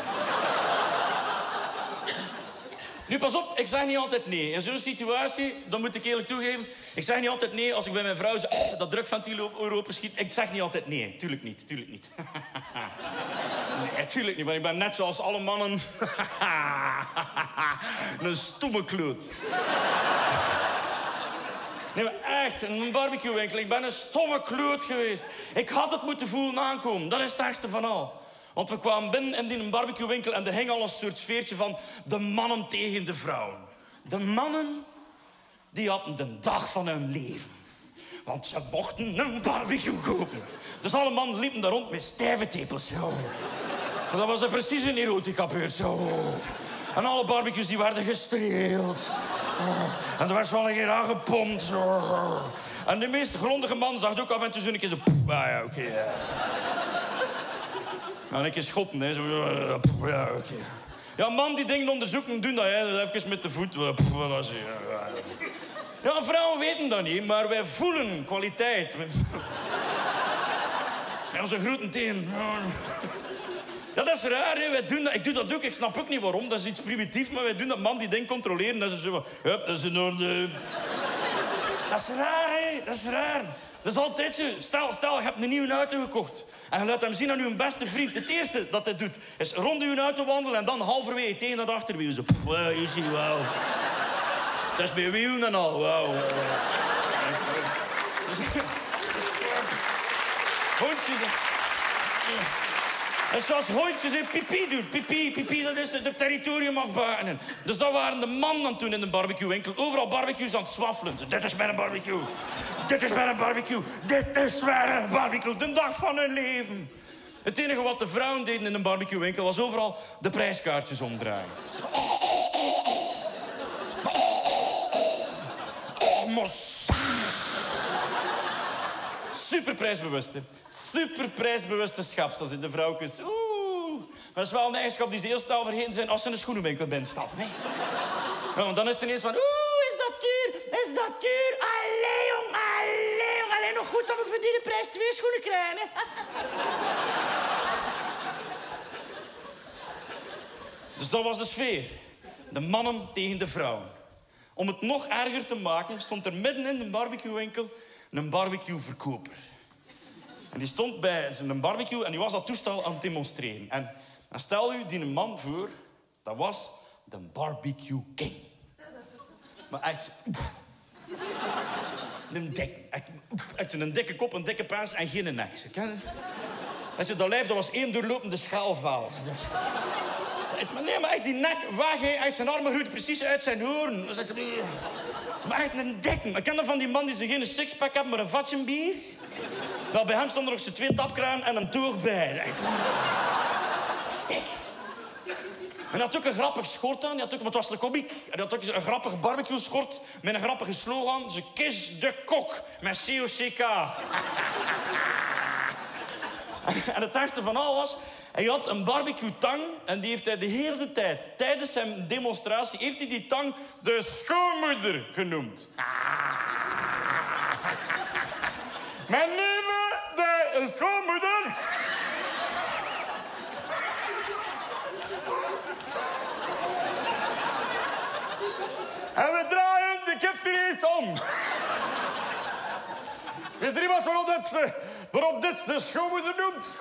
Nu, pas op, ik zeg niet altijd nee. In zo'n situatie, dan moet ik eerlijk toegeven... Ik zeg niet altijd nee als ik bij mijn vrouw zeg... "Oh, dat drukventiel op open schiet. Ik zeg niet altijd nee. Tuurlijk niet, tuurlijk niet. nee, tuurlijk niet, want ik ben net zoals alle mannen... een stomme kloot. Nee, maar echt, een barbecuewinkel. Ik ben een stomme kloot geweest. Ik had het moeten voelen aankomen. Dat is het ergste van al. Want we kwamen binnen in die barbecuewinkel en er hing al een soort sfeertje van de mannen tegen de vrouwen. De mannen, die hadden de dag van hun leven. Want ze mochten een barbecue kopen. Dus alle mannen liepen daar rond met stijve tepels. Dat was precies een erotica-beurs. Zo. En alle barbecues die werden gestreeld. En er werd wel een keer aangepompt. En de meest grondige man zag ook af en toe zo'n keer zo... Ah ja, oké. En een keer schoppen, hè. Zo, ja, oké. Ja, man die dingen onderzoeken, doen dat, hè. Even met de voet. Is, ja, vrouwen weten dat niet, maar wij voelen kwaliteit. Ja, onze groeten tegen... Ja, dat is raar, hè. Wij doen dat. Ik doe dat ook. Ik snap ook niet waarom. Dat is iets primitief, maar wij doen dat man die ding controleren. Dat is zo van... Hup, dat is in orde. Dat is raar, hè. Dat is raar. Dat is altijd zo. Stel, stel, je hebt een nieuwe auto gekocht. En je laat hem zien aan uw beste vriend. Het eerste dat hij doet, is rond uw auto wandelen... en dan halverwege tegen dat achterwiel. Zo, wow, easy, wauw. Dat is bij wielen en al, wauw. Hondjes. En zoals hondjes in pipi doen. Pipi, pipi, dat is het territorium afbanen. Dus dat waren de mannen toen in de barbecuewinkel. Overal barbecues aan het swaffelen. Dit is mijn barbecue. Dit is mijn barbecue. Dit is mijn barbecue. De dag van hun leven. Het enige wat de vrouwen deden in een barbecuewinkel was overal de prijskaartjes omdraaien. Oh, Super prijsbewuste. Schapsels in de vrouwtjes. Oeh. Dat is wel een eigenschap die ze heel snel vergeten zijn als ze een schoenenwinkel binnenstappen. Nee. Ja, dan is het ineens van... Oeh, is dat duur? Is dat duur? Allee, jong, allee, jong. Alleen nog goed dat we voor die prijs twee schoenen krijgen. Dus dat was de sfeer. De mannen tegen de vrouwen. Om het nog erger te maken, stond er midden in de barbecuewinkel een barbecueverkoper. En die stond bij zijn barbecue en die was dat toestel aan het demonstreren. En, stel u die man voor, dat was de barbecue king. Maar echt... Een dik, echt, een dikke kop, een dikke paas en geen nek. Weet je, dat lijf dat was één doorlopende schaalvaal. Maar nee, maar echt die nek waag hij uit zijn armen groeit precies uit zijn hoorn. Maar echt een dikke. Ik ken dat van die man die ze geen sixpack hebben, maar een vatje bier. Wel, bij hem stonden er nog zo'n twee tapkraan en een toog bij. Echt. Dik. En hij had ook een grappig schort aan. Die had ook, het was de komiek. En hij had ook een grappig barbecue schort met een grappige slogan. Ze kiss de kok met C-O-C-K. En het ergste van al was, hij had een barbecue-tang en die heeft hij de hele tijd, tijdens zijn demonstratie, heeft hij die tang de schoonmoeder genoemd. Mijn lieve, de schoonmoeder. En we draaien de kipfilet om. Weet er iemand waarop dit, eh, waarop dit de schoonmoeder noemt?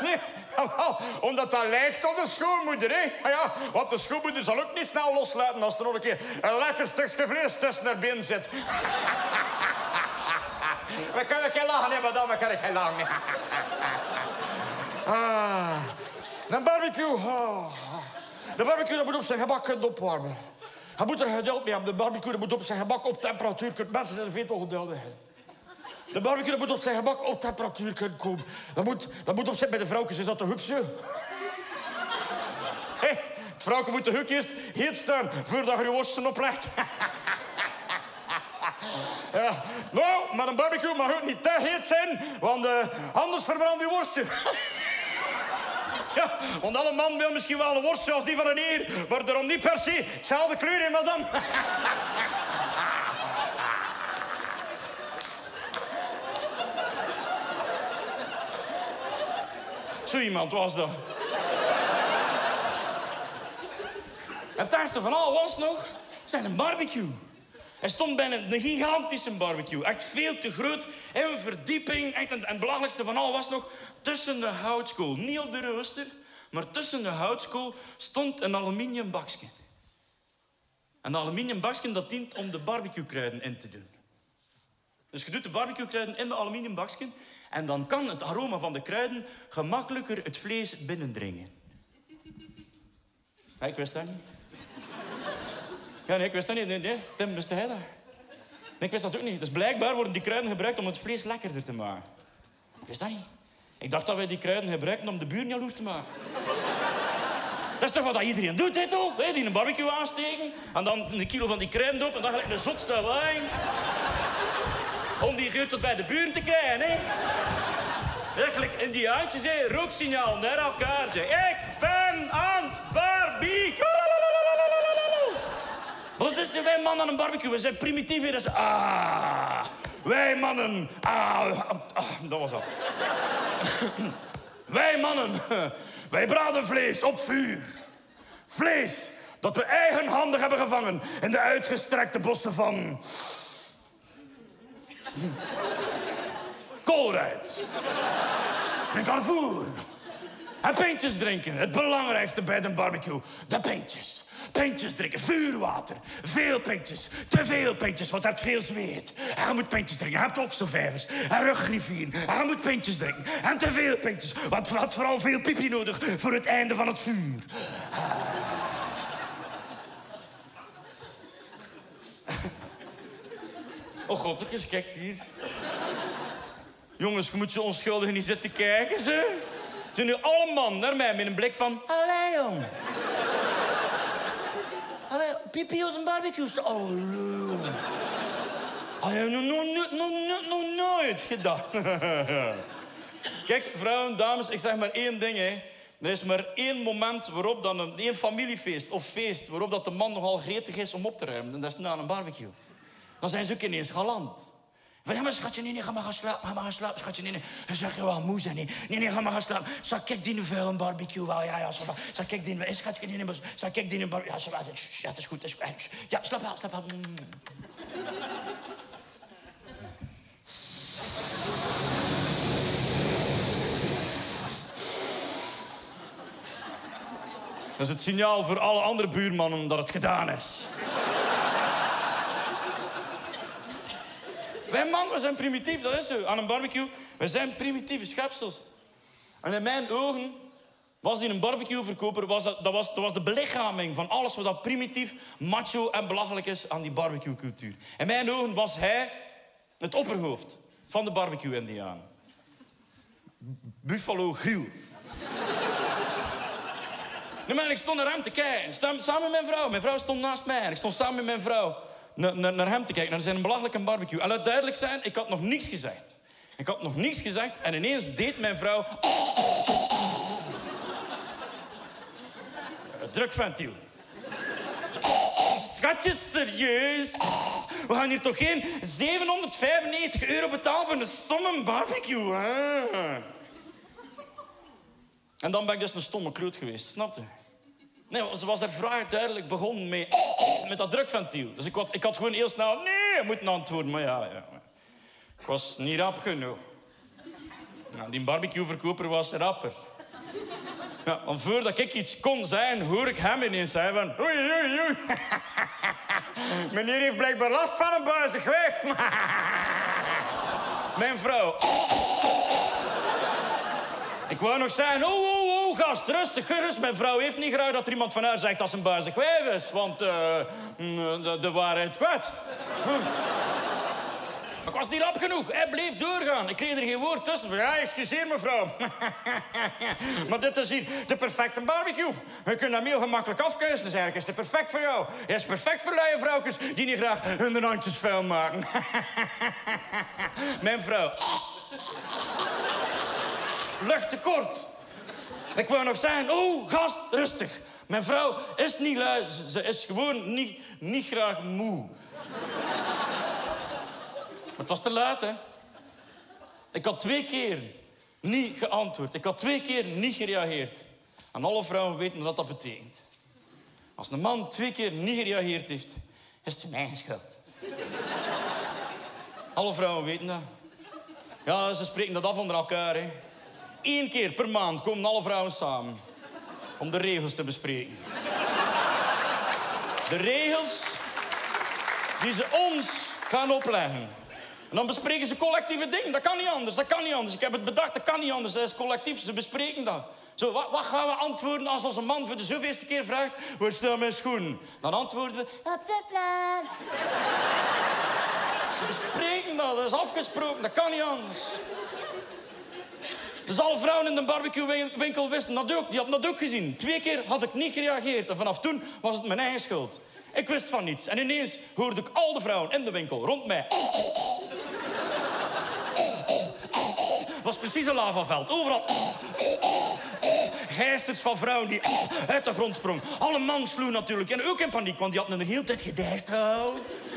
Nee. Omdat dat lijkt op de schoonmoeder, hè? Ah Ja, want de schoonmoeder zal ook niet snel loslaten als er nog een keer een lekker stukje vlees tussen haar binnen zit. We kunnen geen lachen, hè, madame, we kunnen geen lachen. Ah, een barbecue. oh. De barbecue dat moet op zijn gebak opwarmen. Je moet er geduld mee hebben. De barbecue dat moet op zijn gebak op temperatuur kunnen. Mensen zijn er veel in. De barbecue moet op zijn gebak op temperatuur kunnen komen. Dat moet, dat moet op zijn... Bij de vrouwtjes is dat de zo. Hé, het vrouwtje moet de hoek eerst heet staan voordat je je worsten oplegt. Ja, nou, maar een barbecue mag ook niet te heet zijn, want eh, anders verbrandt je worstje. Ja, want alle man wil misschien wel een worstje als die van een eer, maar daarom niet per se hetzelfde kleur in, madame. Zo iemand was dat. En het van al was nog zijn een barbecue. Hij stond bij een, een gigantische barbecue. Echt veel te groot. En verdieping. Echt, en, en het belangrijkste van al was nog tussen de houtskool. Niet op de rooster, maar tussen de houtskool stond een aluminium bakje. En dat aluminium bakje dat dient om de barbecuekruiden in te doen. Dus je doet de barbecuekruiden in de aluminium bakje en dan kan het aroma van de kruiden gemakkelijker het vlees binnendringen. Ja, ik wist dat niet. Ja, nee, ik wist dat niet. Nee, nee. Tim, wist hij dat? Nee, ik wist dat ook niet. Dus blijkbaar worden die kruiden gebruikt om het vlees lekkerder te maken. Ik wist dat niet. Ik dacht dat wij die kruiden gebruikten om de buren jaloers te maken. Dat is toch wat iedereen doet, hè, toch? Die een barbecue aansteken en dan een kilo van die kruiden erop en dan gelijk een zotste. Om die geur tot bij de buren te krijgen, hè? Eigenlijk in die handjes, hè, rooksignaal naar elkaar. Zeg. Ik ben aan het barbecue. Wat is er, wij mannen aan een barbecue? We zijn primitief. Dus, ah, wij mannen. Ah, ah, dat was al. wij mannen, wij braden vlees op vuur. Vlees dat we eigenhandig hebben gevangen in de uitgestrekte bossen van... Koolruid. En Carrefour. En pintjes drinken. Het belangrijkste bij de barbecue. De pintjes. Pintjes drinken, vuurwater, veel pintjes, te veel pintjes, want je hebt veel zweet. En je moet pintjes drinken, je hebt oksevijvers en ruggriffier. En je moet pintjes drinken, en te veel pintjes, want je had vooral veel pipi nodig voor het einde van het vuur. Oh god, kijk hier. Jongens, je moet zo onschuldig niet zitten kijken, ze. Toen nu alle man naar mij met een blik van... Allee, jong. Allee, pipi op een barbecue. Oh, lul. Ah, ja, nog no, no, no, no, no, nooit gedaan. Kijk, vrouwen, dames, ik zeg maar één ding, hè. Er is maar één moment waarop dan een familiefeest of feest... waarop dat de man nogal gretig is om op te ruimen. En dat is na een barbecue. Dan zijn ze ook ineens galant. Van, ja, maar schatje, nee, nee, ga maar gaan slapen. Ga maar gaan slapen, schatje, nee, nee. Dan zeg je wel moe zijn, nee. Nee, nee, ga maar gaan slapen. Zal ik die een barbecue wel? Ja, ja, zal, zal ik die nu... Schatje, nee, nee, zal ik die nu... bar- Ja, zal, ja, dat is goed, dat is goed. Ja, slaap wel, slaap wel. Dat is het signaal voor alle andere buurmannen dat het gedaan is. Wij mannen, zijn primitief, dat is zo. Aan een barbecue, we zijn primitieve schepsels. En in mijn ogen was die een barbecueverkoper, was dat, dat, was, de belichaming van alles wat dat primitief, macho en belachelijk is aan die barbecuecultuur. In mijn ogen was hij het opperhoofd van de barbecue-indiaan. Buffalo Grill. Nee, ik stond naar hem te kijken. Samen met mijn vrouw. Mijn vrouw stond naast mij. En ik stond samen met mijn vrouw na- na- naar hem te kijken. Naar zijn belachelijke barbecue. En laat duidelijk zijn, ik had nog niets gezegd. Ik had nog niets gezegd. En ineens deed mijn vrouw... Drukventiel. Oh, Schatje, serieus? We gaan hier toch geen 795 euro betalen voor een stomme barbecue, hè? En dan ben ik dus een stomme kloot geweest, snap je? Nee, ze was er vrij duidelijk begonnen mee, met dat drukventiel. Dus ik had, ik had gewoon heel snel nee moeten antwoorden. Maar ja, ja. ik was niet rap genoeg. Nou, die barbecueverkoper was rapper. Ja, want voordat ik iets kon zijn, hoor ik hem ineens zeggen van... Oei, oei, oei. Meneer heeft blijkbaar last van een buizig. Mijn vrouw. Ik wou nog zeggen, oh, oh, oh, gast, rustig, gerust. Mijn vrouw heeft niet graag dat er iemand van haar zegt dat ze een buizig wijf is. Want eh, mm, de, de waarheid kwetst. Maar ik was niet rap genoeg. Hij bleef doorgaan. Ik kreeg er geen woord tussen. Ja, excuseer mevrouw. maar dit is hier de perfecte barbecue. Je kunt hem heel gemakkelijk afkeuzen. Dus eigenlijk is het perfect voor jou. Hij is perfect voor luie vrouwtjes die niet graag hun handjes vuil maken. Mijn vrouw. Luchttekort. Ik wou nog zeggen, oh, gast, rustig. Mijn vrouw is niet lui. Ze- is gewoon niet, niet graag moe. Maar het was te laat, hè. Ik had twee keer niet geantwoord. Ik had twee keer niet gereageerd. En alle vrouwen weten wat dat betekent. Als een man twee keer niet gereageerd heeft, is het zijn eigen schuld. Alle vrouwen weten dat. Ja, ze spreken dat af onder elkaar. Hè. Eén keer per maand komen alle vrouwen samen om de regels te bespreken. De regels die ze ons gaan opleggen. En dan bespreken ze collectieve dingen. Dat kan niet anders, dat kan niet anders. Ik heb het bedacht, dat kan niet anders. Dat is collectief, ze bespreken dat. Zo, wat, wat gaan we antwoorden als onze man voor de zoveelste keer vraagt... Waar staan mijn schoenen? Dan antwoorden we... Op de plaats. Ze bespreken dat, dat is afgesproken, dat kan niet anders. Dus alle vrouwen in de barbecuewinkel wisten dat ook. Die hadden dat ook gezien. Twee keer had ik niet gereageerd. En vanaf toen was het mijn eigen schuld. Ik wist van niets. En ineens hoorde ik al de vrouwen in de winkel rond mij. Was precies een lavaveld. Overal. Geisters van vrouwen die uit de grond sprongen. Alle man sloeg natuurlijk. En ook in paniek, want die hadden de hele tijd gedijst.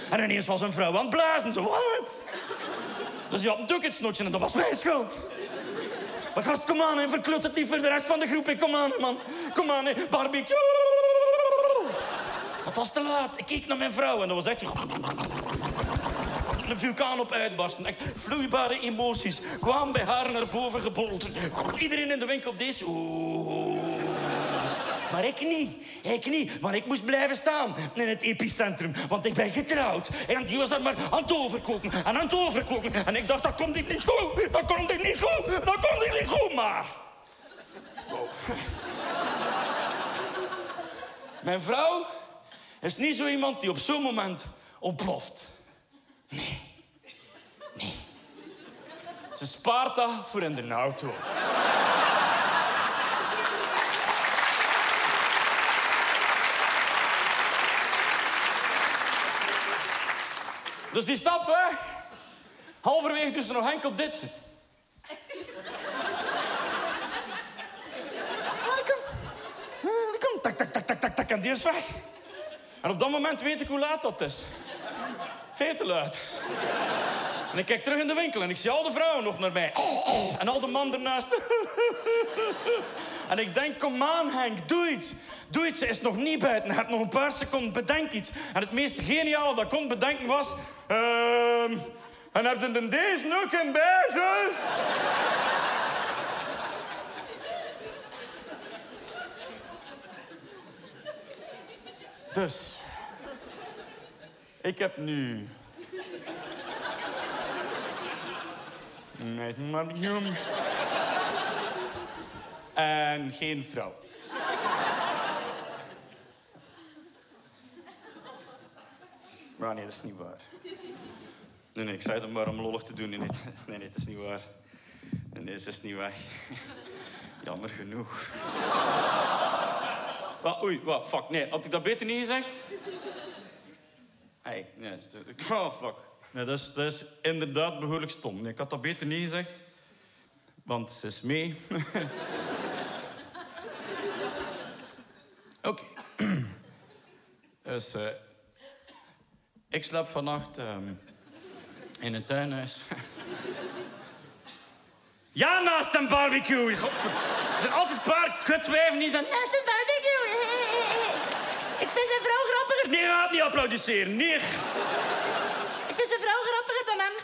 En ineens was een vrouw aan het blazen. Zo, wat? Dus die had ook het snotje en dat was mijn schuld. Gast, kom aan en verklut het niet voor de rest van de groep. hè. Kom aan, man. Kom aan, hè. barbecue. Het was te laat. Ik keek naar mijn vrouw en dat was echt... Een vulkaan op uitbarsten. Vloeibare emoties kwamen bij haar naar boven gebold. Iedereen in de winkel. Oeh. Maar ik niet. Ik niet. Maar ik moest blijven staan in het epicentrum. Want ik ben getrouwd. En die was er maar aan het overkoken. En aan het overkoken. En ik dacht, dat komt hier niet goed. Dat komt hier niet goed. Dat komt hier niet goed, maar... Wow. Mijn vrouw is niet zo iemand die op zo'n moment ontploft. Nee. Nee. Ze spaart dat voor in de auto. Dus die stap weg. Halverwege ze nog enkel dit. Kom. Tak, tak, tak, tak, tak, tak. En die is weg. En op dat moment weet ik hoe laat dat is. Veel luid. En ik kijk terug in de winkel en ik zie al de vrouwen nog naar mij. En al de man ernaast. En ik denk, kom aan Henk, doe iets. Doe iets, ze is nog niet buiten. Je hebt nog een paar seconden, bedenk iets. En het meest geniale dat ik kon bedenken was... ehm en heb je deze nog een bij, zo? Dus... Ik heb nu... Met Marium. En geen vrouw. Maar nee, dat is niet waar. Nee, ik zei het maar om lollig te doen. Nee, nee, nee, dat is niet waar. Nee, nee, dat is niet waar. Jammer genoeg. Wat, oei, wat, fuck. Nee, had ik dat beter niet gezegd? Hey, nee, oh, fuck. Nee, dat is, dat is inderdaad behoorlijk stom. Ik had dat beter niet gezegd. Want ze is mee. Oké. Dus, eh, ik slaap vannacht ehm, in een tuinhuis. ja, naast een barbecue. Godver- Er zijn altijd een paar kutwijven die zijn... Naast de barbecue. Ik vind zijn vrouw grappiger. Nee, gaat niet applaudisseren. Nee. Ik vind zijn vrouw grappiger dan hem.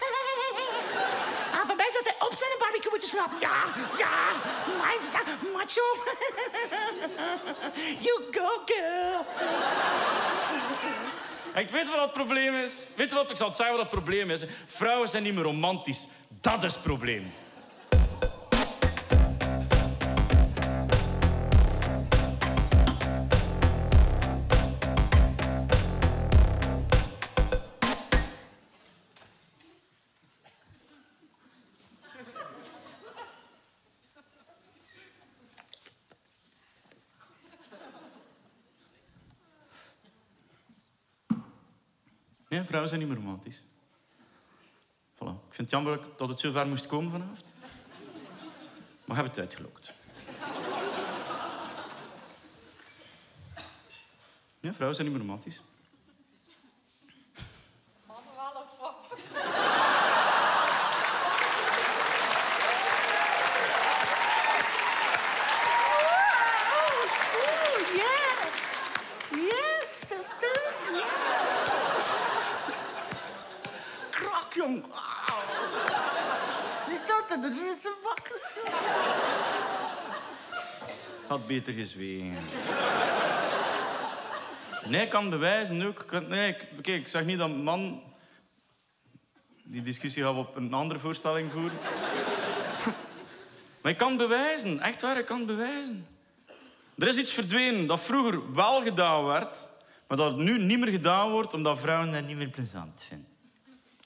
Ah, van mij zat hij op zijn barbecue moeten slapen. Ja, ja, macho. you go, girl. Ik weet wat het probleem is. Weet je wat? Ik zal het zeggen wat het probleem is. Vrouwen zijn niet meer romantisch. Dat is het probleem. Vrouwen zijn niet meer romantisch. Voilà. Ik vind het jammer dat het zo ver moest komen vanavond. Maar ik heb het uitgelokt. Ja, vrouwen zijn niet meer romantisch. Mannen wel een fout. Ooh, yeah. Yes, sister. Yeah. Krak, jong. Auw. Die staat er dus met zijn bakken zo. Had beter gezwegen. Nee, ik kan bewijzen ook. Nee, ik, kijk, ik zeg niet dat man... Die discussie gaan we op een andere voorstelling voeren. maar ik kan bewijzen. Echt waar, ik kan bewijzen. Er is iets verdwenen dat vroeger wel gedaan werd... maar dat nu niet meer gedaan wordt omdat vrouwen dat niet meer plezant vinden.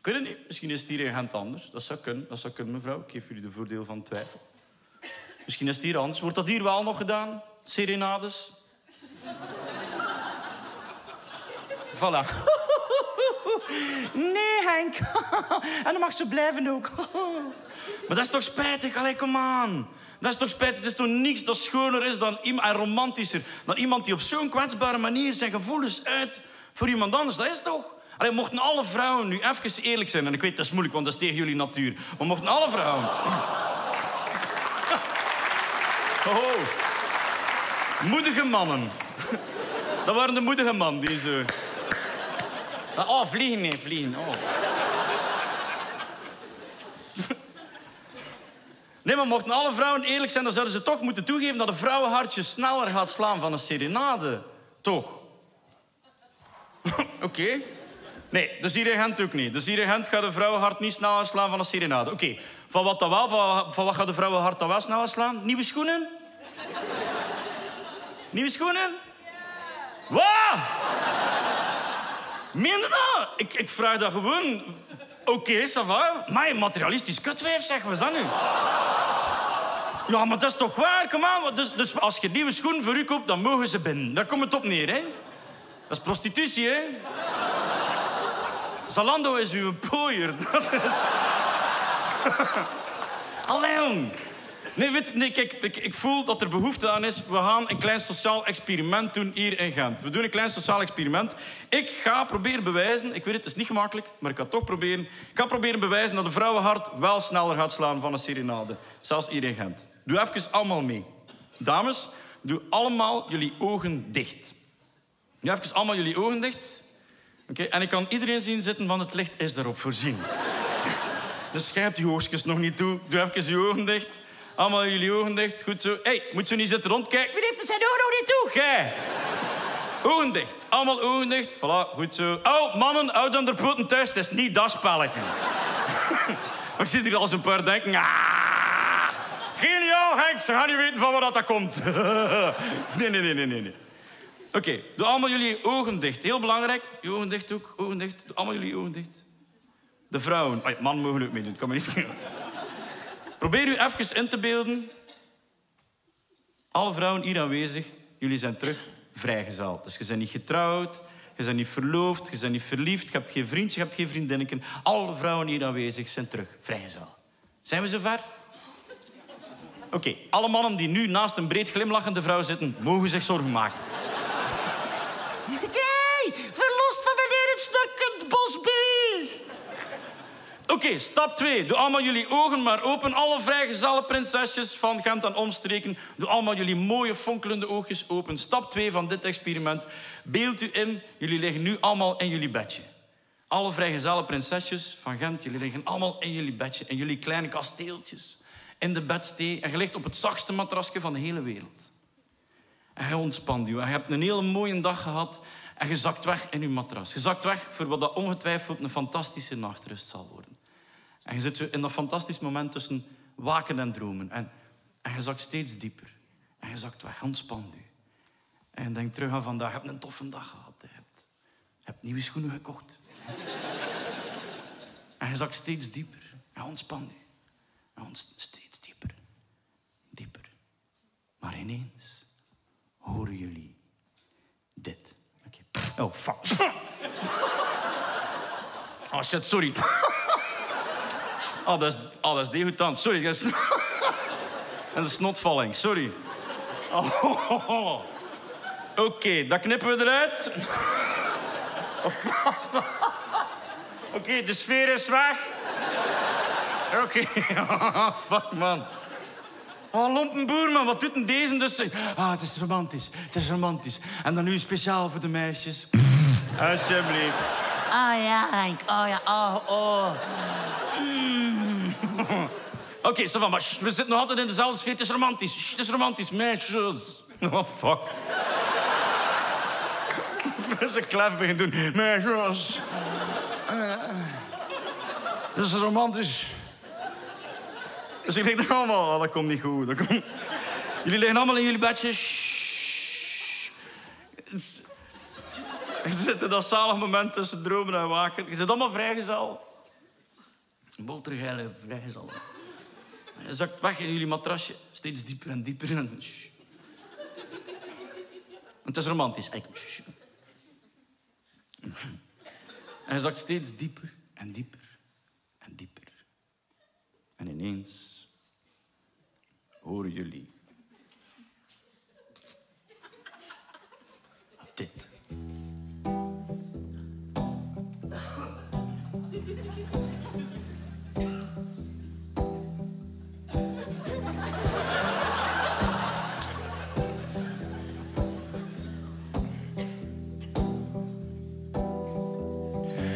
Het niet. Misschien is het hier in Gent anders. Dat zou kunnen, dat zou kunnen mevrouw. Ik geef jullie de voordeel van twijfel. Misschien is het hier anders. Wordt dat hier wel nog gedaan? Serenades? voilà. Nee, Henk. En dan mag ze blijven ook. Maar dat is toch spijtig? Allee, kom aan. Dat is toch spijtig? Het is toch niks dat schoner is dan iemand, en romantischer dan iemand die op zo'n kwetsbare manier zijn gevoelens uit voor iemand anders. Dat is toch... Allee, mochten alle vrouwen nu even eerlijk zijn, en ik weet dat is moeilijk, want dat is tegen jullie natuur, maar mochten alle vrouwen... Oh. Moedige mannen. Dat waren de moedige man die zo... Oh, vliegen, nee, vliegen. Oh. Nee, maar mochten alle vrouwen eerlijk zijn, dan zouden ze toch moeten toegeven dat een vrouwenhartje sneller gaat slaan van een serenade. Toch? Oké. Nee, de dirigent ook niet. De dirigent gaat een vrouwenhart niet sneller slaan van een serenade. Oké, van wat dan wel? Van, wat gaat de vrouwenhart dan wel sneller slaan? Nieuwe schoenen? Nieuwe schoenen? Wat? Meen dat? Ik, ik vraag dat gewoon. Oké, ça va. Materialistisch kutwijf, zeggen we dat nu? Ja, maar dat is toch waar? Kom aan. Dus, dus als je nieuwe schoenen voor u koopt, dan mogen ze binnen. Daar komt het op neer, hè? Dat is prostitutie, hè? Zalando is uw pooier. Dat is... Allee, jong. Nee, weet, nee kijk, ik, ik voel dat er behoefte aan is. We gaan een klein sociaal experiment doen hier in Gent. We doen een klein sociaal experiment. Ik ga proberen bewijzen... Ik weet het, is niet gemakkelijk, maar ik ga toch proberen. Ik ga proberen bewijzen dat een vrouwenhart wel sneller gaat slaan van een serenade. Zelfs hier in Gent. Doe even allemaal mee. Dames, doe allemaal jullie ogen dicht. Doe even allemaal jullie ogen dicht. Oké, En ik kan iedereen zien zitten, want het licht is daarop voorzien. Dus schijp die oogstjes nog niet toe. Doe even je ogen dicht. Allemaal jullie ogen dicht. Goed zo. Hé, hey, moet zo niet zitten rondkijken. Wie heeft er zijn ogen nog niet toe? Gij. Ogen dicht. Allemaal ogen dicht. Voilà, goed zo. Oh, mannen, oud aan de poten thuis. Het is niet dat spelletje. ik zit hier al een paar denken. Ah, geniaal, Henk. Ze gaan niet weten van waar dat komt. nee, nee, nee, nee, nee. Oké, doe allemaal jullie ogen dicht. Heel belangrijk. Je ogen dicht ook. Ogen dicht. Doe allemaal jullie ogen dicht. De vrouwen. Man mogen ook meedoen. Kan me niet schelen. Probeer u even in te beelden. Alle vrouwen hier aanwezig, jullie zijn terug vrijgezeld. Dus je bent niet getrouwd, je bent niet verloofd, je bent niet verliefd, je hebt geen vriendje, je hebt geen vriendinnetje. Alle vrouwen hier aanwezig zijn terug vrijgezeld. Zijn we zover? Oké, alle mannen die nu naast een breed glimlachende vrouw zitten, mogen zich zorgen maken. Jij, verlost van wanneer het snukkend bosbeest. Oké, stap 2. Doe allemaal jullie ogen maar open. Alle vrijgezelle prinsesjes van Gent en omstreken. Doe allemaal jullie mooie fonkelende oogjes open. Stap 2 van dit experiment. Beeld u in, jullie liggen nu allemaal in jullie bedje. Alle vrijgezelle prinsesjes van Gent, jullie liggen allemaal in jullie bedje, in jullie kleine kasteeltjes, in de bedstee. En je op het zachtste matrasje van de hele wereld. En je ontspant je. Je hebt een hele mooie dag gehad en je zakt weg in je matras. Je zakt weg voor wat dat ongetwijfeld een fantastische nachtrust zal worden. En je zit in dat fantastisch moment tussen waken en dromen. En, en je zakt steeds dieper. En je zakt weg, ontspant je. En je denkt terug aan vandaag. Je hebt een toffe dag gehad. Je hebt, je nieuwe schoenen gekocht. en je zakt steeds dieper. En ontspant je. En steeds dieper. Dieper. Maar ineens horen jullie dit. Oh, fuck. Oh shit, sorry. Oh, dat is, oh, dat is degoutant. Sorry. Dat is, is snotvalling. Sorry. Oh. Oké, dat knippen we eruit. Oké, de sfeer is weg. Oké. Fuck, man. Oh, lompenboer, man. Wat doet een deze dus? Ah, het is romantisch. Het is romantisch. En dan nu speciaal voor de meisjes. Alsjeblieft. Oh ja, Henk. Oh ja, oh, oh. Oké, ça va, maar we zitten nog altijd in dezelfde sfeer. Het is romantisch. Sst, het is romantisch. Meisjes. Oh, fuck. Dat is een klef begin doen. Meisjes. Eh, Het is romantisch. Dus ik denk allemaal, oh, dat komt niet goed. Dat. Jullie liggen allemaal in jullie bedjes. Je zit in dat zalig moment tussen dromen en waken. Je zit allemaal vrijgezel. Boltergeile vrijgezel. Je zakt weg in jullie matrasje. Steeds dieper en dieper. En, het is romantisch. En je zakt steeds dieper en dieper en dieper. En ineens horen jullie dit.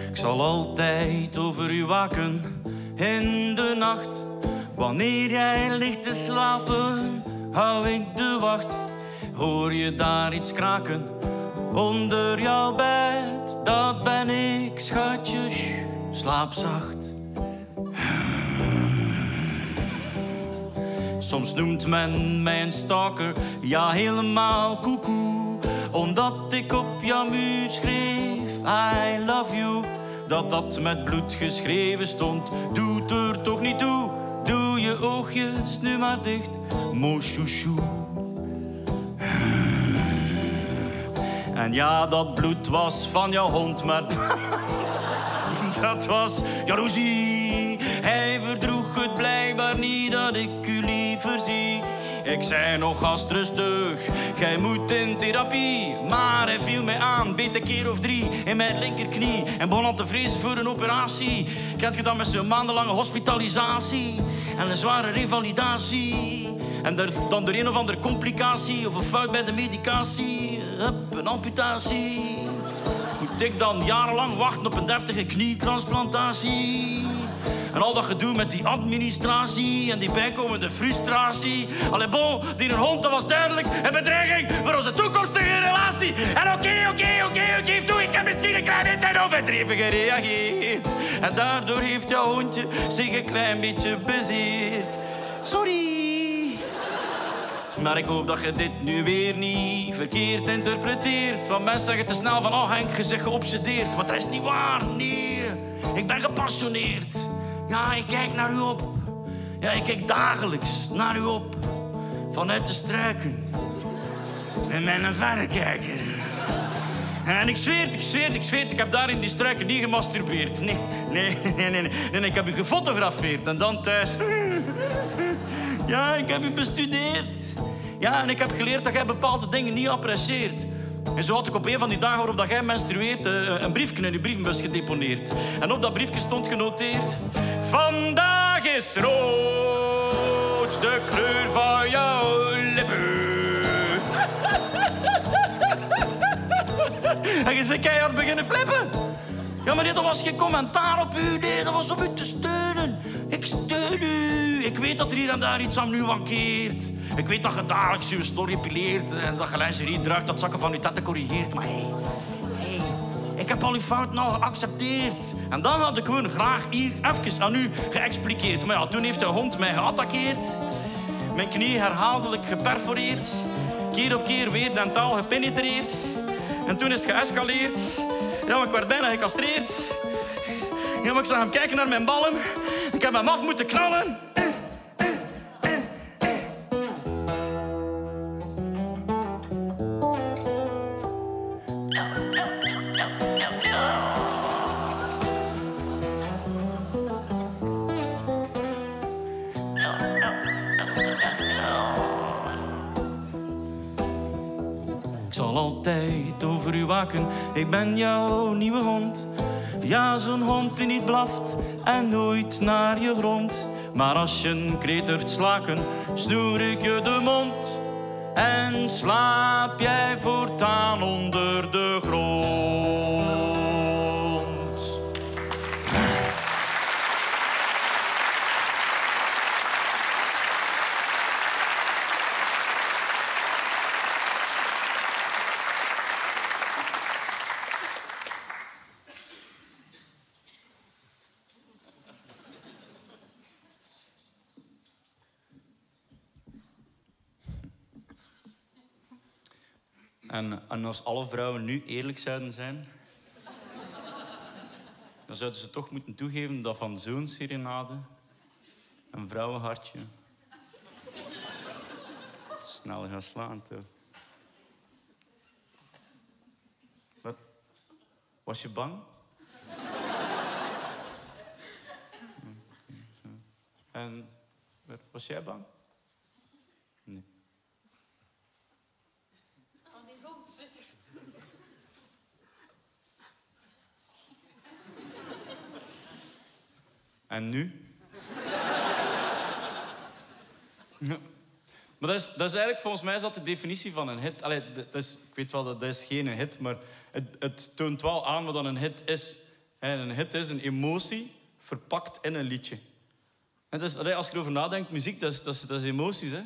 Ik zal altijd over u waken in de nacht. Wanneer jij ligt te slapen, hou ik de wacht. Hoor je daar iets kraken onder jouw bed? Dat ben ik, schatje, slaap zacht. Soms noemt men mij een stalker, ja helemaal koekoe. Omdat ik op jouw muur schreef, I love you. Dat dat met bloed geschreven stond, doet er toch niet toe. Doe je oogjes nu maar dicht, mon. En ja, dat bloed was van jouw hond, maar dat was jaloezie. Hij verdroeg het blijkbaar niet dat ik u liever zie. Ik zei nog gast rustig, gij moet in therapie. Maar hij viel mij aan, beet een keer of drie in mijn linkerknie. En begon al te vrezen voor een operatie. Kent je dan met zo'n maandenlange hospitalisatie en een zware revalidatie. En dan door een of andere complicatie of een fout bij de medicatie. Hup, een amputatie. Moet ik dan jarenlang wachten op een deftige knietransplantatie? En al dat gedoe met die administratie en die bijkomende frustratie. Allee, bon, die een hond, dat was duidelijk een bedreiging voor onze toekomstige relatie. En oké, oké, oké, oké, toe, ik heb misschien een klein beetje overdreven gereageerd. En daardoor heeft jouw hondje zich een klein beetje bezeerd. Sorry. Maar ik hoop dat je dit nu weer niet verkeerd interpreteert. Van mensen zeggen te snel van, oh Henk, je zegt geobsedeerd. Maar dat is niet waar, nee. Ik ben gepassioneerd. Ja, ik kijk naar u op. Ja, ik kijk dagelijks naar u op. Vanuit de struiken. En met een verrekijker. En ik zweer het, ik zweer het, ik zweer het. Ik heb daar in die struiken niet gemasturbeerd. Nee, nee, nee, nee. nee, nee ik heb u gefotografeerd en dan thuis... Ja, ik heb u bestudeerd. Ja, en ik heb geleerd dat jij bepaalde dingen niet apprecieert. En zo had ik op een van die dagen waarop dat jij menstrueert... eh, een briefje in je brievenbus gedeponeerd. En op dat briefje stond genoteerd... Vandaag is rood de kleur van jouw lippen. En je zei keihard beginnen flippen. Ja, maar nee, dat was geen commentaar op u. Nee, dat was om u te steunen. Ik steun u. Ik weet dat er hier en daar iets aan u mankeert. Ik weet dat je dagelijks uw story pileert en dat je lingerie druikt, dat zakken van uw tetten corrigeert. Maar hé, hey, hey, ik heb al uw fouten al geaccepteerd. En dan had ik gewoon graag hier even aan u geëxpliqueerd. Maar ja, toen heeft de hond mij geattaqueerd. Mijn knie herhaaldelijk geperforeerd. Keer op keer weer dentaal gepenetreerd. En toen is het geëscaleerd. Ja, maar ik werd bijna gecastreerd. Ja, maar ik zag hem kijken naar mijn ballen. Ik heb hem af moeten knallen. Ik ben jouw nieuwe hond. Ja, zo'n hond die niet blaft en nooit naar je grond. Maar als je een kreet durft slaken, snoer ik je de mond. En slaap jij voortaan onder de grond. En, als alle vrouwen nu eerlijk zouden zijn, dan zouden ze toch moeten toegeven dat van zo'n serenade een vrouwenhartje snel gaat slaan. Toch? Wat? Was je bang? En was jij bang? Nee. Van die hond zeker. En nu? Maar dat is, dat is eigenlijk, volgens mij is dat de definitie van een hit. Allee, dat is, ik weet wel dat is geen hit, maar het, het toont wel aan wat dan een hit is. En een hit is een emotie verpakt in een liedje. Als je erover nadenkt, muziek, dat is, dat emoties. Hè?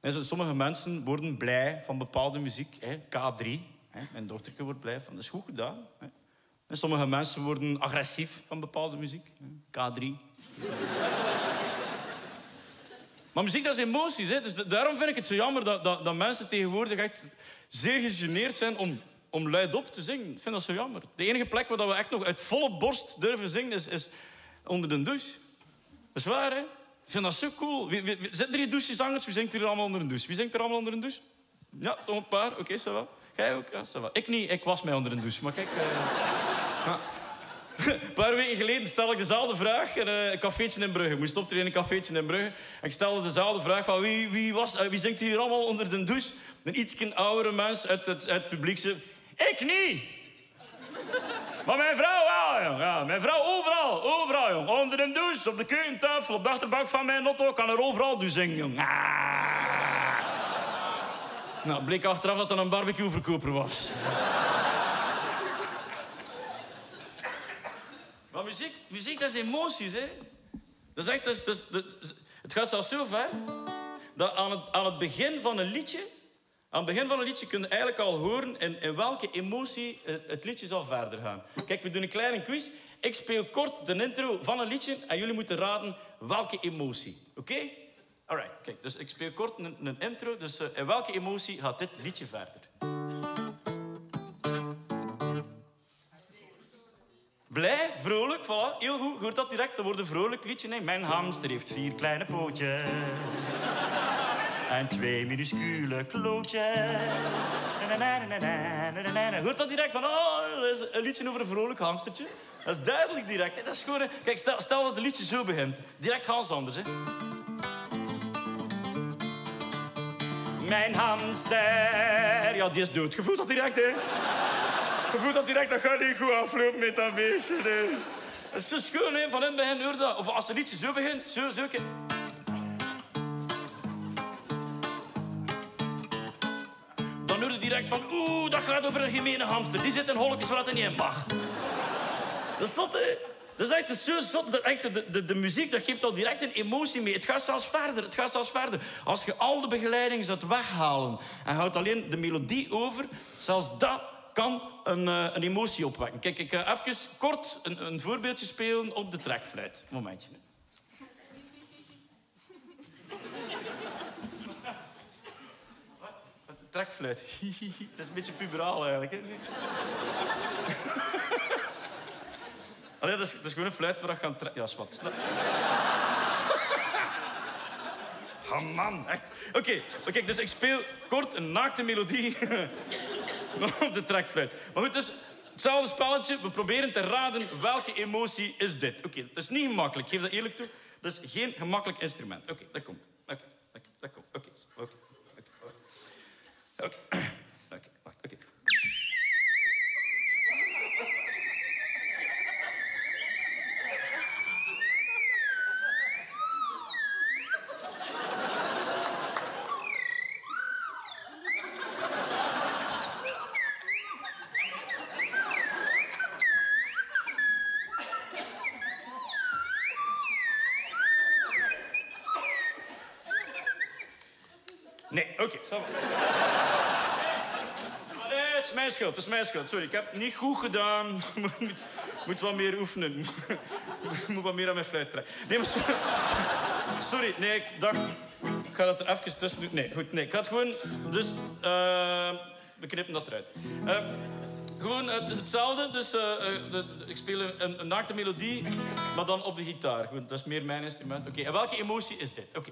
En sommige mensen worden blij van bepaalde muziek. Hè? K3. Hè? Mijn dochtertje wordt blij van, dat is goed gedaan. Hè? En sommige mensen worden agressief van bepaalde muziek. hè. K3. Maar muziek, dat is emoties. Hè? Dus da- daarom vind ik het zo jammer dat, dat, dat mensen tegenwoordig echt zeer gegeneerd zijn om, om luidop te zingen. Ik vind dat zo jammer. De enige plek waar we echt nog uit volle borst durven zingen is, is onder de douche. Dat is waar, hè? Ik vind dat zo cool. Wie, zitten er hier douchezangers? Wie zingt er allemaal onder een douche? Wie zingt er allemaal onder een douche? Ja, toch een paar. Oké, okay, wel. Jij ook? Ja. Ik niet. Ik was mij onder een douche. Maar kijk... eh, Een paar weken geleden stelde ik dezelfde vraag in een cafeetje in Brugge. Ik moest optreden in een cafeetje in Brugge. En ik stelde dezelfde vraag van wie, wie, was, eh, wie zingt hier allemaal onder de douche? Een iets oudere mens uit het, het publiek zei... Ik niet! Maar mijn vrouw wel. Ja, mijn vrouw overal, overal, jong. Onder een douche, op de keukentafel, op de achterbank van mijn auto. Kan er overal dus zingen, jong. Ah. Nou, bleek achteraf dat dat een barbecueverkoper was. Maar muziek, muziek, dat is emoties, hè. Dat is echt, dat is, het gaat zelfs zo ver dat aan het, aan het begin van een liedje... Aan het begin van een liedje kun je eigenlijk al horen in, in welke emotie het, liedje zal verder gaan. Kijk, we doen een kleine quiz. Ik speel kort de intro van een liedje en jullie moeten raden welke emotie. Oké? Alright, kijk, dus ik speel kort een, een intro. Dus eh, in welke emotie gaat dit liedje verder? Vrolijk, voilà. Heel goed, hoort dat direct. Dat wordt een vrolijk liedje. Nee, mijn hamster heeft vier kleine pootjes. En twee minuscule klootjes. Hoort dat direct van, oh, dat is een liedje over een vrolijk hamstertje. Dat is duidelijk direct. Hè. Dat is gewoon. Kijk, stel, stel dat het liedje zo begint. Direct ganz anders, hè. Mijn hamster. Ja, die is dood. Je voelt dat direct, hè. Je voelt dat direct, dat gaat niet goed aflopen met dat beestje. Nee. Dat is zo schoon. Van in begin hoor dat. Of als een liedje zo begint, zo, zo. Dan hoor je direct van, oeh, dat gaat over een gemene hamster. Die zit in holletjes waar het niet in mag. Dat is hè? Dat is echt zo zot. Dat echt, de, de, de muziek dat geeft al direct een emotie mee. Het gaat zelfs verder. Het gaat zelfs verder. Als je al de begeleiding zou weghalen en houdt alleen de melodie over, zelfs dat kan een, eh, een emotie opwekken. Kijk, ik ga even kort een, een voorbeeldje spelen op de trekfluit. Momentje. Trekfluit. Het is een beetje puberaal eigenlijk. Hè? Allee, dat, is, gewoon een fluit waar je gaan trekken. Ja, is wat. Oh man, echt. Oké, oké, dus ik speel kort een naakte melodie op de trekfluit. Maar goed, dus hetzelfde spelletje. We proberen te raden welke emotie is dit. Oké, dat is niet gemakkelijk, geef dat eerlijk toe. Dat is geen gemakkelijk instrument. Oké, dat komt. Oké, oké, dat komt. Oké. Oké, oké, is mijn schuld. Sorry, ik heb het niet goed gedaan. moet, moet wat meer oefenen. moet wat meer aan mijn fluit trekken. Nee, maar sorry. Sorry, nee, ik dacht... Ik ga dat er even tussen doen. Nee, goed, nee. Ik ga het gewoon... Dus, eh we knippen dat eruit. Eh, gewoon het, hetzelfde. Dus eh, ik speel een, een, naakte melodie, maar dan op de gitaar. Dat is meer mijn instrument. Oké, en welke emotie is dit? Oké,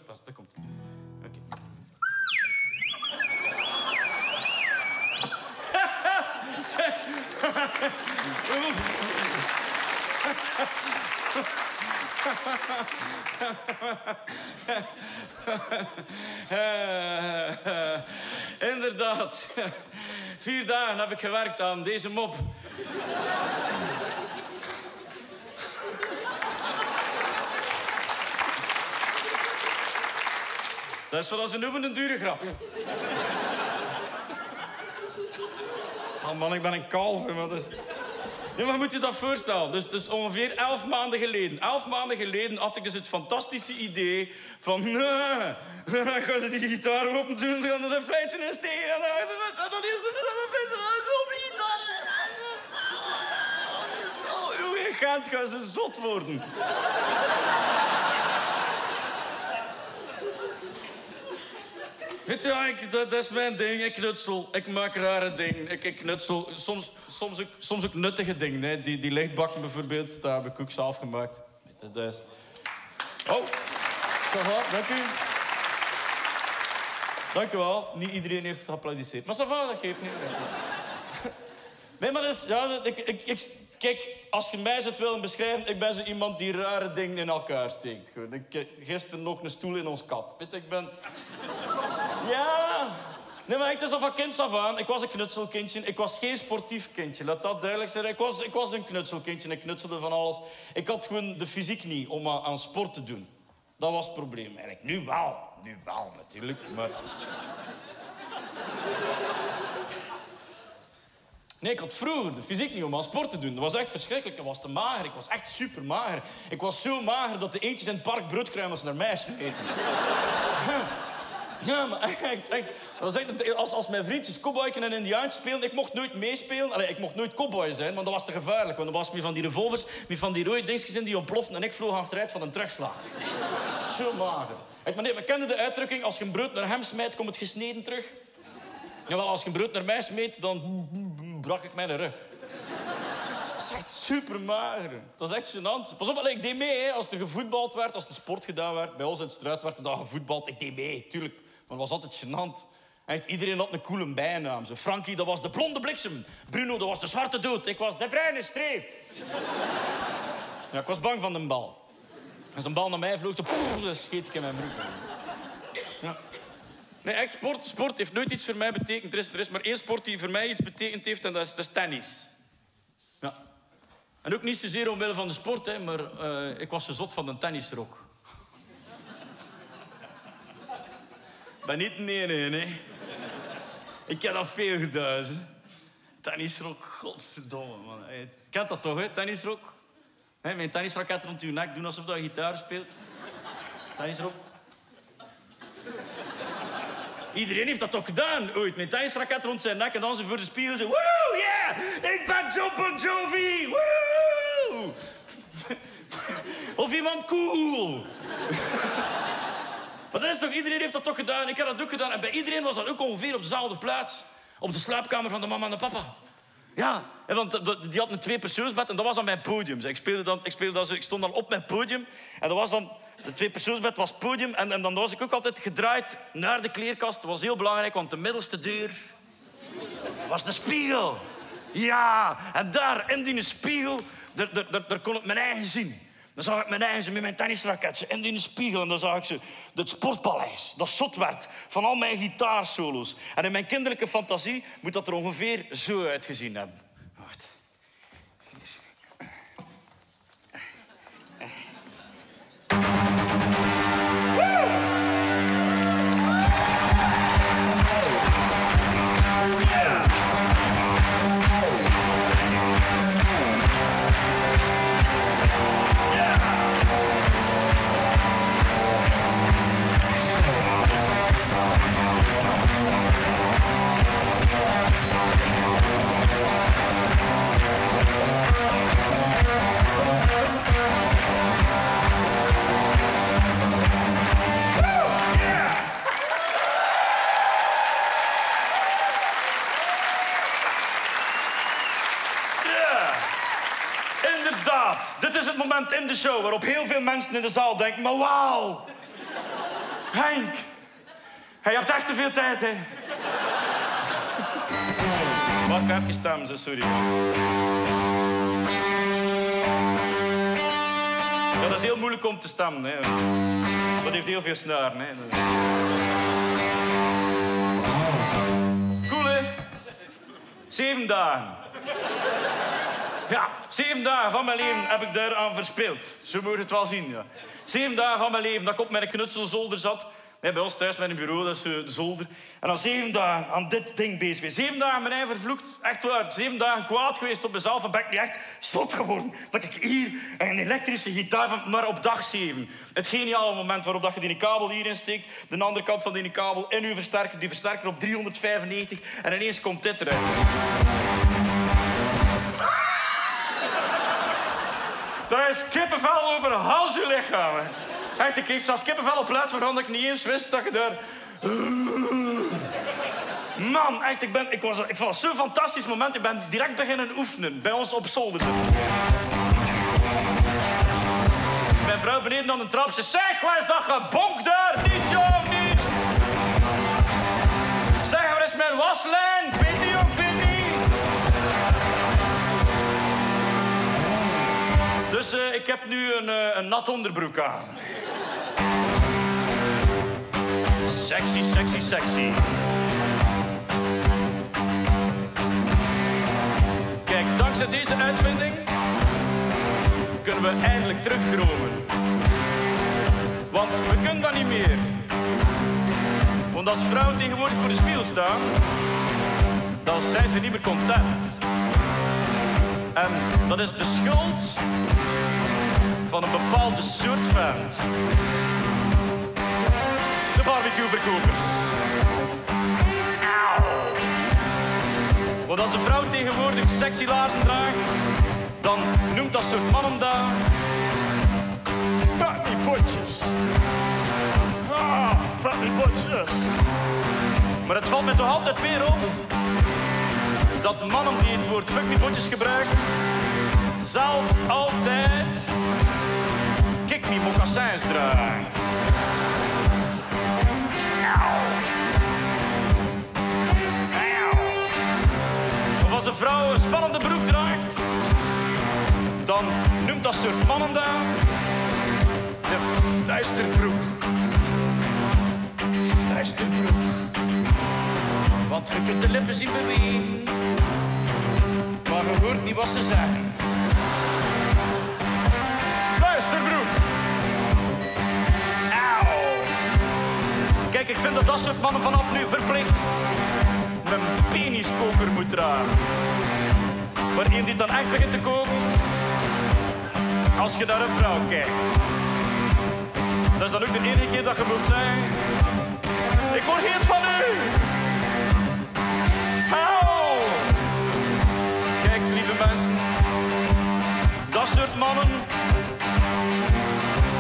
inderdaad. Vier dagen heb ik gewerkt aan deze mop. Dat is wat ze noemen een dure grap. Oh man, ik ben een kalf. dat is... Nee, maar moet je dat voorstellen? Dus, dus ongeveer elf maanden geleden. Elf maanden geleden had ik dus het fantastische idee van... Nee, dan gaan ze die gitaar open doen, dan gaan er een fluitje in steken. En dan gaat het dan eerst een fluitje dan zo op gitaar. Zo, jongen, gaat gaan ze zot worden. Weet je, ja, ik, dat, dat is mijn ding. Ik knutsel. Ik maak rare dingen. Ik, ik knutsel. Soms, soms, ook, soms ook nuttige dingen. Hè. Die, die lichtbakken bijvoorbeeld, dat heb ik ook zelf gemaakt. Dat is... Oh, va, dank u. Dank u wel. Niet iedereen heeft geapplaudisseerd. Maar va, dat geeft niet. Nee, maar dus, ja, ik, ik, ik, kijk, als je mij zou willen beschrijven, ik ben zo iemand die rare dingen in elkaar steekt. Gewoon. Ik, eh, gisteren nog een stoel in ons kat. Weet je, ik ben... Ja. Nee, maar ik is al van kinds af aan. Ik was een knutselkindje. Ik was geen sportief kindje. Laat dat duidelijk zijn. Ik was, ik was een knutselkindje. Ik knutselde van alles. Ik had gewoon de fysiek niet om aan, aan sport te doen. Dat was het probleem. Eigenlijk nu wel. Nu wel, natuurlijk. Maar... Nee, ik had vroeger de fysiek niet om aan sport te doen. Dat was echt verschrikkelijk. Ik was te mager. Ik was echt super mager. Ik was zo mager dat de eentjes in het park broodkruimels naar mij smeten. Ja, maar echt, echt. Als, als mijn vriendjes cowboyken en indiaantjes speelden, ik mocht nooit meespelen. Allee, ik mocht nooit cowboy zijn, want dat was te gevaarlijk. Want er was meer van die revolvers, meer van die rode dingetjes in die ontploften. En ik vloog achteruit van een terugslag. Zo mager. Ik, nee, maar kende de uitdrukking, als je een brood naar hem smijt, komt het gesneden terug? Jawel, als je een brood naar mij smeet, dan brak ik mijn rug. Dat is echt super mager. Dat is echt gênant. Pas op, ik deed mee. Hè. Als er gevoetbald werd, als er sport gedaan werd. Bij ons in het struit werd er dan gevoetbald. Ik deed mee, tuurlijk. Maar het was altijd gênant. Echt, iedereen had een coole bijnaam. Zo, Frankie, dat was de blonde bliksem. Bruno, dat was de zwarte dood. Ik was de bruine streep. Ja, ik was bang van de bal. Als een bal naar mij vloog, dan, scheet ik in mijn broek. Ja. Nee, sport, sport heeft nooit iets voor mij betekend. Er is, maar één sport die voor mij iets betekend heeft en dat is, dat is tennis. Ja. En ook niet zozeer omwille van de sport, hè, maar eh, ik was zo zot van een tennisrok. Ben niet nee, nee, nee. Ik heb dat veel hè. tennisrok, godverdomme, man. Hey, kent dat toch, hè, tennisrok? Hè, mijn tennisraket rond uw nek, doen alsof je gitaar speelt. Tennisrok. Iedereen heeft dat toch gedaan, ooit. Mijn tennisraket rond zijn nek en dan ze voor de spiegel zo... Woe, yeah! Ik ben John Jovi! Woe! Of iemand cool. Maar dat is toch, iedereen heeft dat toch gedaan? Ik heb dat ook gedaan. En bij iedereen was dat ook ongeveer op dezelfde plaats. Op de slaapkamer van de mama en de papa. Ja, want die had een tweepersoonsbed en dat was dan mijn podium. Ik, speelde dan, ik, speelde dan, ik stond dan op mijn podium en dat was dan... De tweepersoonsbed was het podium en, en dan was ik ook altijd gedraaid naar de kleerkast. Dat was heel belangrijk, want de middelste deur was de spiegel. Ja, en daar in die spiegel, daar, daar, daar kon ik mijn eigen zien. Dan zag ik mijn zo met mijn tennisraketje in die spiegel. En dan zag ik ze, het sportpaleis, dat zot werd van al mijn gitaarsolo's. En in mijn kinderlijke fantasie moet dat er ongeveer zo uitgezien hebben. In de show waarop heel veel mensen in de zaal denken... Maar wauw, Henk, hij hebt echt te veel tijd, hè. Wat, ga even stemmen, zo, sorry. Dat is heel moeilijk om te stemmen, hè. Dat heeft heel veel snaren, hè. Cool, hè? Zeven dagen. Ja, zeven dagen van mijn leven heb ik daaraan verspeeld. Zo moet het wel zien. Zeven dagen van mijn leven dat ik op mijn knutselzolder zat. Nee, bij ons thuis met een bureau, dat is eh, de zolder. En dan zeven dagen aan dit ding bezig. Zeven dagen mijn eigen vervloekt. Echt waar. Zeven dagen kwaad geweest op mezelf. En ben ik echt zot geworden. Dat ik hier een elektrische gitaar van... Maar op dag zeven. Het geniale moment waarop dat je die kabel hierin steekt. De andere kant van die kabel in uw versterker. Die versterker op 395. En ineens komt dit eruit. Dat is kippenvel over je lichaam. Echt, ik kreeg zelfs kippenvel op plaats waarvan ik niet eens wist dat je daar... Man, echt, ik, ben, ik, was, ik vond het zo'n fantastisch moment. Ik ben direct beginnen oefenen bij ons op zolder. Mijn vrouw beneden aan de trap. Ze zeg, waar is dat gebonk daar? Niets, jong, niets. Zeg, waar is mijn waslijn? Dus eh, ik heb nu een, eh, een nat onderbroek aan. Sexy, sexy, sexy. Kijk, dankzij deze uitvinding kunnen we eindelijk terugdromen. Want we kunnen dat niet meer. Want als vrouwen tegenwoordig voor de spiegel staan, dan zijn ze niet meer content. En dat is de schuld van een bepaalde soort vent. De barbecueverkopers. Want als een vrouw tegenwoordig sexy laarzen draagt, dan noemt dat soort mannen dat... Fatty potjes. Ah, potjes. Maar het valt me toch altijd weer op dat mannen die het woord fuck me potjes gebruiken, zelf altijd me mocassins. Auw. Of als een vrouw een spannende broek draagt, dan noemt dat soort mannen daar de fluisterbroek. Fluisterbroek. Want je kunt de lippen zien bewegen, maar je hoort niet wat ze zeggen. Ik vind dat dat soort mannen vanaf nu verplicht een peniskoker moet dragen. Maar één die dan echt begint te koken, als je naar een vrouw kijkt. Dat is dan ook de enige keer dat je moet zeggen, ik word heet van u. Hou! Kijk, lieve mensen, dat soort mannen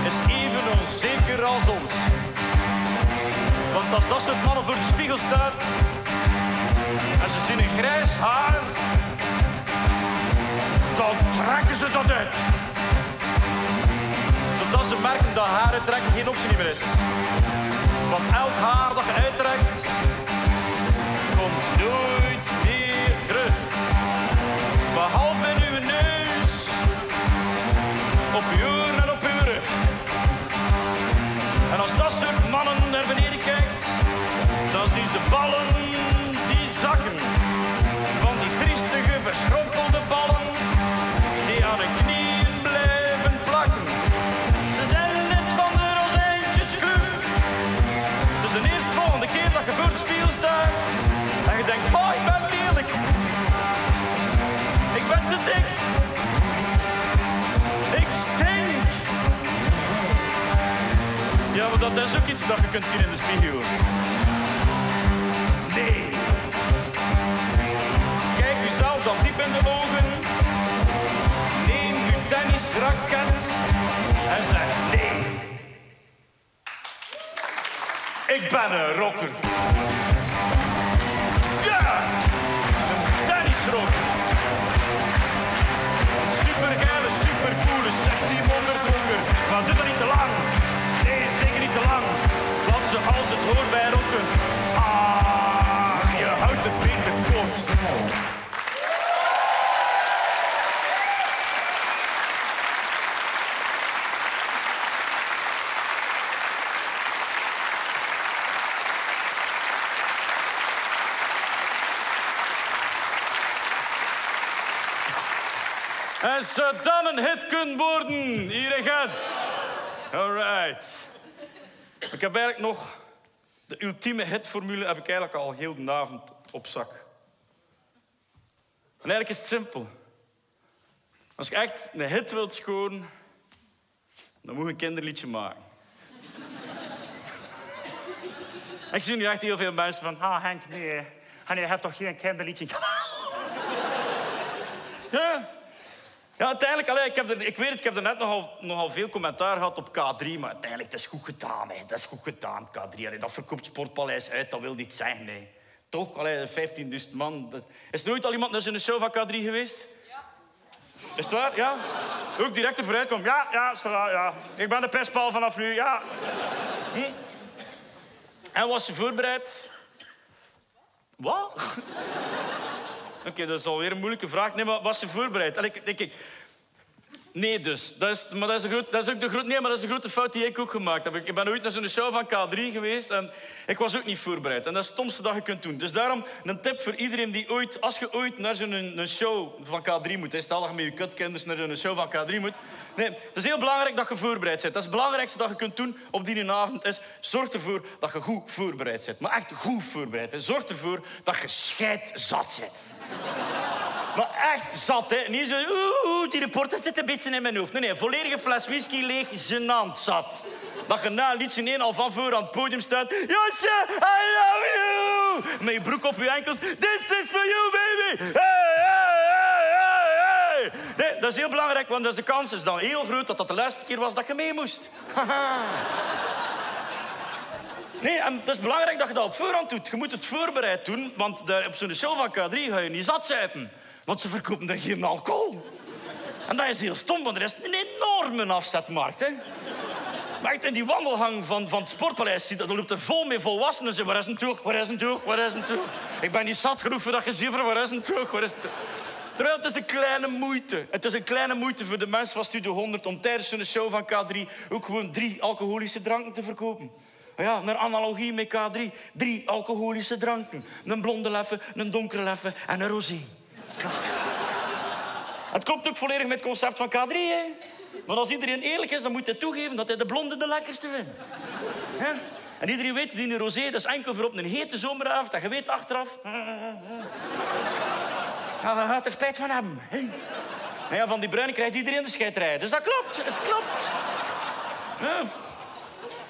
is even onzeker als ons. Want als dat soort mannen voor de spiegel staat en ze zien een grijs haar, dan trekken ze dat uit. Totdat ze merken dat haren trekken geen optie meer is. Want elk haar ze ballen die zakken. Van die triestige, verschrompelde ballen die aan hun knieën blijven plakken. Ze zijn net van de rozijntjesclub. Dus de eerstvolgende keer dat je voor de spiegel staat en je denkt, oh, ik ben lelijk. Ik ben te dik. Ik stink. Ja, maar dat is ook iets dat je kunt zien in de spiegel. Dan diep in de ogen. Neem uw tennisraket en zeg nee. Ik ben een rocker. Ja, een tennisrocker. Supergeile, supercoole, sexy wonderdrokker. Maar doe dat niet te lang. Nee, zeker niet te lang. Want zoals het hoort bij rocken. Ah, je houdt het beter kort. En ze dan een hit kunt worden, hier gaat. Alright. Ik heb eigenlijk nog de ultieme hitformule heb ik eigenlijk al heel de avond op zak. En eigenlijk is het simpel. Als je echt een hit wilt scoren, dan moet je een kinderliedje maken. ik zie nu echt heel veel mensen van... Ah, Henk, nee. Ah, nee, je hebt toch geen kinderliedje? ja. Ja, uiteindelijk, allee, ik, heb er, ik weet het, ik heb er net nogal, nogal veel commentaar gehad op K3, maar uiteindelijk, dat is goed gedaan, hè. Dat is goed gedaan, K3. Allee, dat verkoopt Sportpaleis uit, dat wil niet zeggen, nee. Toch? Allee, 15.000 man. Is er ooit al iemand naar zo'n show van K3 geweest? Ja. Is het waar? Ja? Ook direct ervoor komen. Ja, ja. Ik ben de pestpaal vanaf nu, ja. Hm? En was ze voorbereid? Wat? Oké, dat is alweer een moeilijke vraag. Nee, maar was ze voorbereid? Allee, kijk, kijk. Nee, dus. Dat is, maar dat is, dat is ook de nee, maar dat is een grote fout die ik ook gemaakt heb. Ik ben ooit naar zo'n show van K3 geweest en ik was ook niet voorbereid. En dat is het stomste dat je kunt doen. Dus daarom een tip voor iedereen die ooit... Als je ooit naar zo'n show van K3 moet... hè, Stel dat je met je kutkinders naar zo'n show van K3 moet... Nee, het is heel belangrijk dat je voorbereid bent. Dat is het belangrijkste dat je kunt doen op die avond. Is, zorg ervoor dat je goed voorbereid bent. Maar echt goed voorbereid. Zorg ervoor dat je scheid zat zit. Maar echt zat, hè. Niet zo, oeh, die reporter zit een beetje in mijn hoofd. Nee, nee, volledige fles whisky leeg, gênant zat. Dat je na een liedje één al van voor aan het podium staat. Josje, I love you! Met je broek op je enkels. This is for you, baby! Hey, hey, hey, hey, hey! Nee, dat is heel belangrijk, want de kans is dan heel groot dat dat de laatste keer was dat je mee moest. Nee, en het is belangrijk dat je dat op voorhand doet. Je moet het voorbereid doen, want daar, op zo'n show van K3 ga je niet zat zitten. Want ze verkopen er geen alcohol. En dat is heel stom, want er is een enorme afzetmarkt. Hè. Maar in die wandelgang van, van het Sportpaleis, dat loopt er vol mee volwassenen. Ze waar is een toeg, waar is een toeg, waar is een toeg? Ik ben niet zat genoeg voor dat gezever, waar is een toeg, waar is een toeg? Terwijl het is een kleine moeite. Het is een kleine moeite voor de mensen van Studio 100 om tijdens zo'n show van K3 ook gewoon drie alcoholische dranken te verkopen. Ja, een analogie met K3. Drie alcoholische dranken. Een blonde leffe, een donkere leffe en een rosé. Het klopt ook volledig met het concept van K3, hè. Maar als iedereen eerlijk is, dan moet hij toegeven dat hij de blonde de lekkerste vindt. Hè? En iedereen weet, die rosé, dat is enkel voor op een hete zomeravond. Dat je weet achteraf... Ja, we gaat er spijt van hebben. ja, van die bruine krijgt iedereen de scheidrijden. Dus dat klopt, het klopt.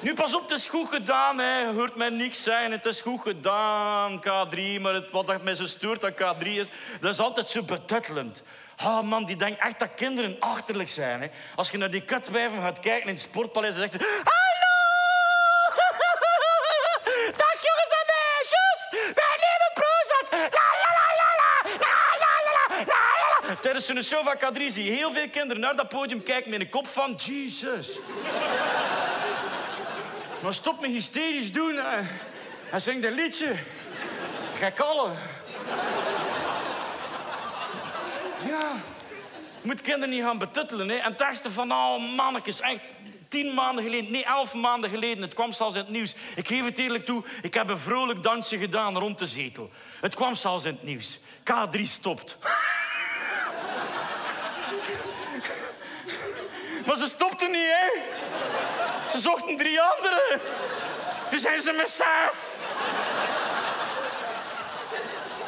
Nu, pas op, het is goed gedaan. Hè. Hoort mij niks zijn. Het is goed gedaan, K3. Maar het, wat dat mij zo stoort aan K3 is... Dat is altijd zo betuttelend. Ah, man, die denkt echt dat kinderen achterlijk zijn. Hè. Als je naar die katwijven gaat kijken in het sportpaleis... dan zegt ze... Hallo! Dag, jongens en meisjes! Wij nemen Prozac! La, la, la, la, la! La, la, la, la, la, la. Tijdens zo'n show van K3 zie je heel veel kinderen naar dat podium kijken met een kop van... Jesus. Maar stop me hysterisch doen. Hè. Hij zingt een liedje. Ga kallen. Ja. Moet kinderen niet gaan betuttelen. Hè. En ergste van al, mannetjes, echt tien maanden geleden, nee, elf maanden geleden, het kwam zelfs in het nieuws. Ik geef het eerlijk toe, ik heb een vrolijk dansje gedaan rond de zetel. Het kwam zelfs in het nieuws. K3 stopt. Maar ze stopten niet, hè? Ze zochten drie anderen. Nu zijn ze met.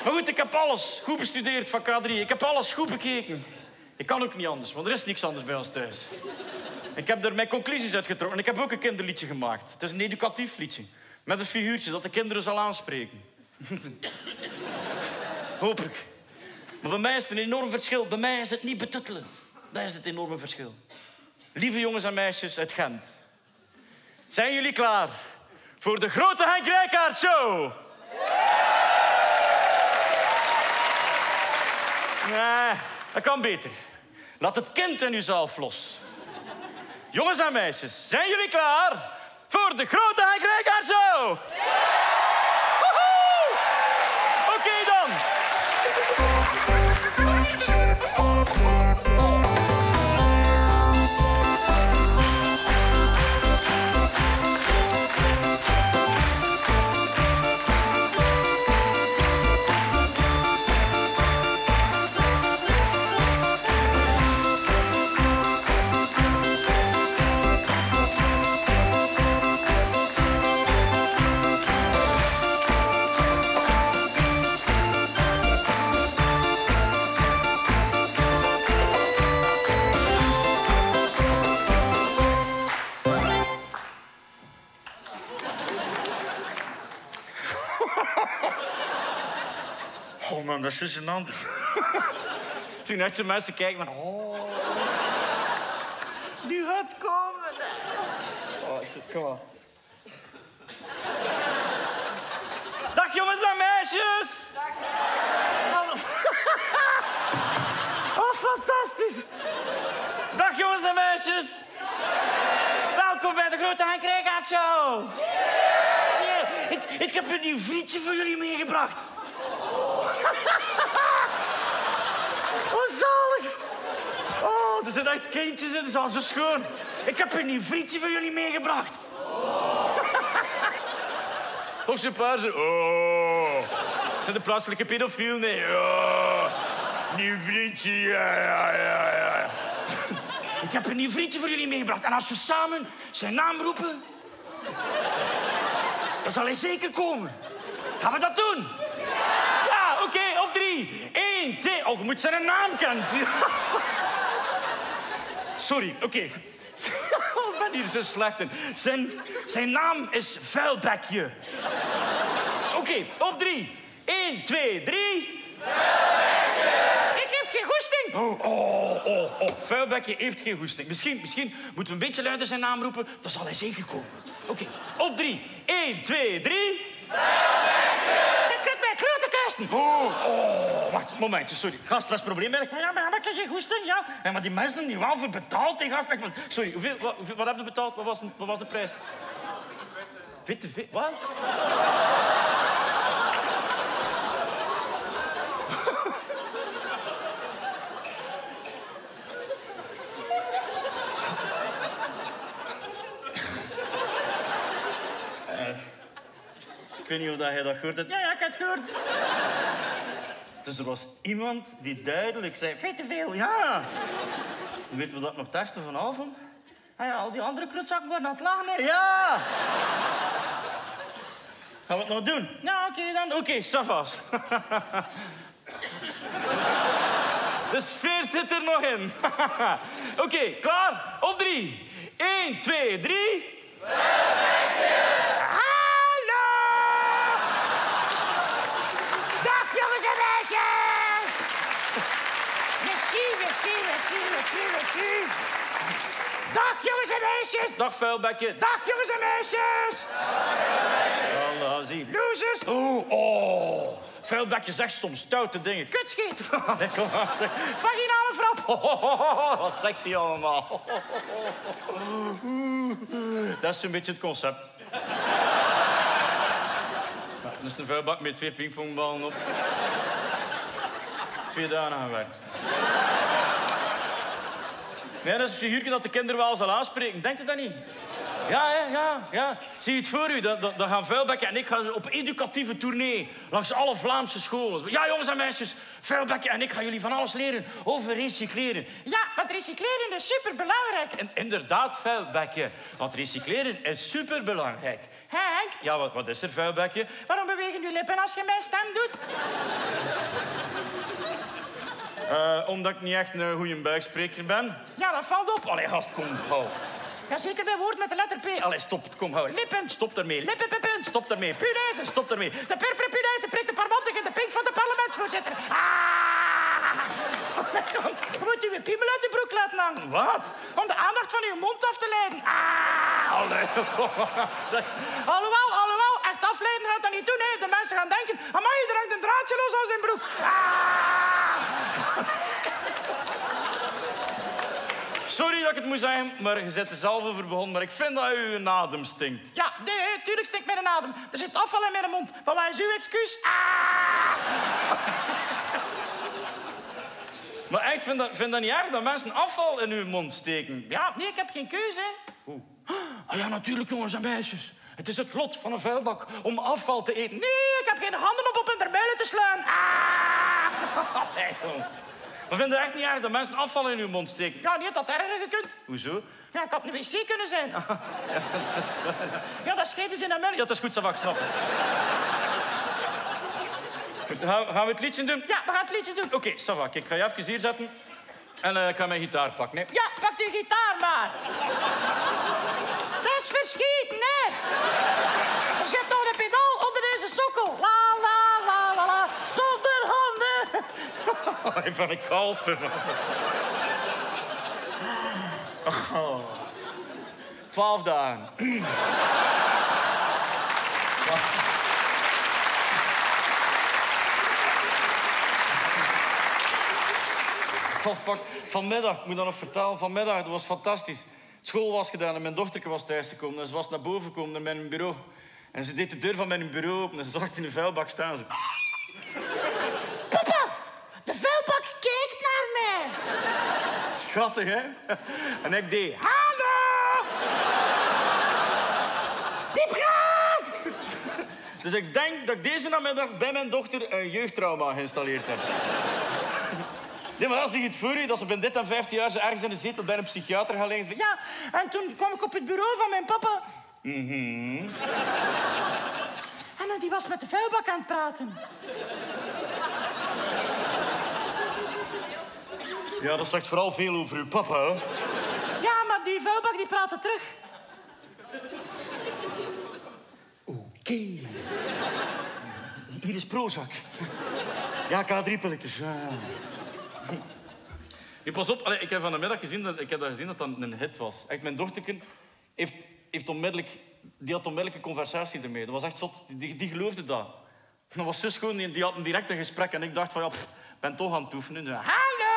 Maar goed, ik heb alles goed bestudeerd van K3. Ik heb alles goed bekeken. Ik kan ook niet anders, want er is niks anders bij ons thuis. Ik heb er mijn conclusies uitgetrokken. En ik heb ook een kinderliedje gemaakt. Het is een educatief liedje. Met een figuurtje dat de kinderen zal aanspreken. Hopelijk. Maar bij mij is het een enorm verschil. Bij mij is het niet betuttelend. Dat is het enorme verschil. Lieve jongens en meisjes uit Gent. Zijn jullie klaar voor de grote Henk Rijkaard Show? Nee, dat kan beter. Laat het kind in uzelf los. Jongens en meisjes, zijn jullie klaar voor de grote Henk Rijkaard Show? Zo gênant. Toen echt zo'n mensen kijken van... Oh. Nu gaat het komen. Oh, kom maar. Dag jongens en meisjes. Oh, fantastisch. Dag jongens en meisjes. Welkom bij de Grote Henk Rijkaard Show. Ik, ik heb een nieuw frietje voor jullie meegebracht. Oh, zalig. Oh, er zijn echt kindjes in, dat is al zo schoon. Ik heb een nieuw frietje voor jullie meegebracht. Toch zo'n paar zo... Oh. Zijn de plaatselijke pedofiel? Nee. Oh. Nieuw frietje, ja, ja, ja, ja. Ik heb een nieuw frietje voor jullie meegebracht. En als we samen zijn naam roepen... dan zal hij zeker komen. Gaan we dat doen? Ja, oké, op drie. Oh, je moet zijn naam kennen. Sorry, oké. Ik ben hier zo slecht in. Zijn, zijn naam is Vuilbekje. Oké, op drie. Eén, twee, drie. Vuilbekje! Ik heb geen goesting. Oh, oh, oh, oh. Vuilbekje heeft geen goesting. Misschien, misschien moeten we een beetje luider zijn naam roepen. Dan zal hij zeker komen. Oké, op drie. Eén, twee, drie. Je kunt mij kloten kuisen. Oh, oh, wacht, momentje, sorry. Gast, wat is het probleem? Ja, maar heb ik geen goesting? Ja. ja, maar die mensen die wel voor betaald, die gast. Sorry, hoeveel, wat, wat heb je betaald? Wat was, wat was de prijs? Witte vet? Wat? Ik weet niet of dat jij dat gehoord hebt. Ja, ja, ik heb het gehoord. Dus er was iemand die duidelijk zei... Veel te veel, ja. Weet we dat nog testen vanavond? Ah ja, al die andere klutzakken worden aan het lachen. hè. Ja. Gaan we het nog doen? Nou, oké dan. Oké, Savas. De sfeer zit er nog in. Oké, klaar? Op drie. 1, 2, 3. Hallo! Dag jongens en meisjes! Merci, merci, merci, merci, merci. Dag jongens en meisjes! Dag, vuilbekje. Dag jongens en meisjes! Allah, zie. Losers! Oh, oh. Vuilbekje zegt soms stoute dingen. Kutschiet! Nee, kom maar. zeg. Vaginale! Wat zegt hij allemaal? Dat is een beetje het concept. Dat is een vuilbak met twee pingpongballen op. Twee dagen aan werk. Nee, dat is een figuurtje dat de kinderen wel zal aanspreken. Denkt u dat niet? Ja, hè, ja, ja. Zie je het voor u? Dan, gaan Vuilbekken en ik gaan op educatieve tournee langs alle Vlaamse scholen. Ja, jongens en meisjes, Vuilbekken en ik gaan jullie van alles leren over recycleren. Ja, want recycleren is superbelangrijk. En inderdaad, Vuilbekken, want recycleren is superbelangrijk. Henk, Ja, wat, wat is er, Vuilbekken? waarom bewegen je lippen als je mijn stem doet? Eh, omdat ik niet echt een goede buikspreker ben. Ja, dat valt op. Allee, gast, kom, hou. Ja, zeker bij woord met de letter P. Allee, stop, kom, hou. Lippen. Stop ermee. Lippen. Stop ermee. Punaise. Stop ermee. De purperen punaise prikt de parmantig in de pink van de parlementsvoorzitter. Ah! Je moet uw piemel uit de broek laten hangen. Wat? Om de aandacht van uw mond af te leiden. Ah! Allee, kom. Alhoewel, alhoewel, echt afleiden gaat dat niet doen. Hè. De mensen gaan denken, amai, er hangt een draadje los aan zijn broek. Ah! Sorry dat ik het moet zeggen, maar je zet er zelf over begonnen. Maar ik vind dat uw adem stinkt. Ja, nee, tuurlijk stinkt mijn adem. Er zit afval in mijn mond. Maar wat is uw excuus? Ah! Maar ik vind dat, vind dat niet erg dat mensen afval in hun mond steken. Ja, nee, ik heb geen keuze. hè. Ah ja, natuurlijk, jongens en meisjes. Het is het lot van een vuilbak om afval te eten. Nee, ik heb geen handen op op hun muilen te slaan. Ah! Nee, jongen. Maar vind je echt niet erg dat mensen afval in hun mond steken? Ja, niet dat erger gekund. Hoezo? Ja, ik had een wc kunnen zijn. Ja, dat scheten ze in. Ja, dat is goed, Savak, snap. Goed, Gaan, gaan we het liedje doen? Ja, we gaan het liedje doen. Oké, Savak, ik ga je even hier zetten. En eh, ik ga mijn gitaar pakken. Nee. Ja, pak uw gitaar maar. Dat is verschieten, hè. Er zit nog een pedaal onder deze sokkel. Oh, van een. Oh. Twaalf dagen. Oh. Vanmiddag, ik moet dat nog vertellen, vanmiddag, dat was fantastisch. School was gedaan en mijn dochterke was thuisgekomen. En ze was naar boven gekomen naar mijn bureau. En ze deed de deur van mijn bureau open en ze zag het in de vuilbak staan. Ze... Papa, de vuilbak kijkt Schattig, hè? En ik deed... Hallo. Die praat. Dus ik denk dat ik deze namiddag bij mijn dochter een jeugdtrauma geïnstalleerd heb. Nee, maar als je het voor je dat ze bij dit en 15 jaar zo ergens in de zetel bij een psychiater gaan liggen. Ja, en toen kwam ik op het bureau van mijn papa. En dan die was met de vuilbak aan het praten. Ja, dat zegt vooral veel over uw papa, hè? Ja, maar die vuilbak die praatte terug. Oké. Hier is Prozac. Ja, K3-pilletjes. Ja. Je, pas op, Allee, ik heb van de middag gezien dat, ik heb dat gezien dat dat een hit was. Echt, mijn dochterken heeft, heeft onmiddellijk, die had onmiddellijk een conversatie ermee. Dat was echt zot. Die, die geloofde dat. Dat was zus gewoon, die, die had een direct een gesprek. En ik dacht van, ja, pff, ik ben toch aan het oefenen. Hallo.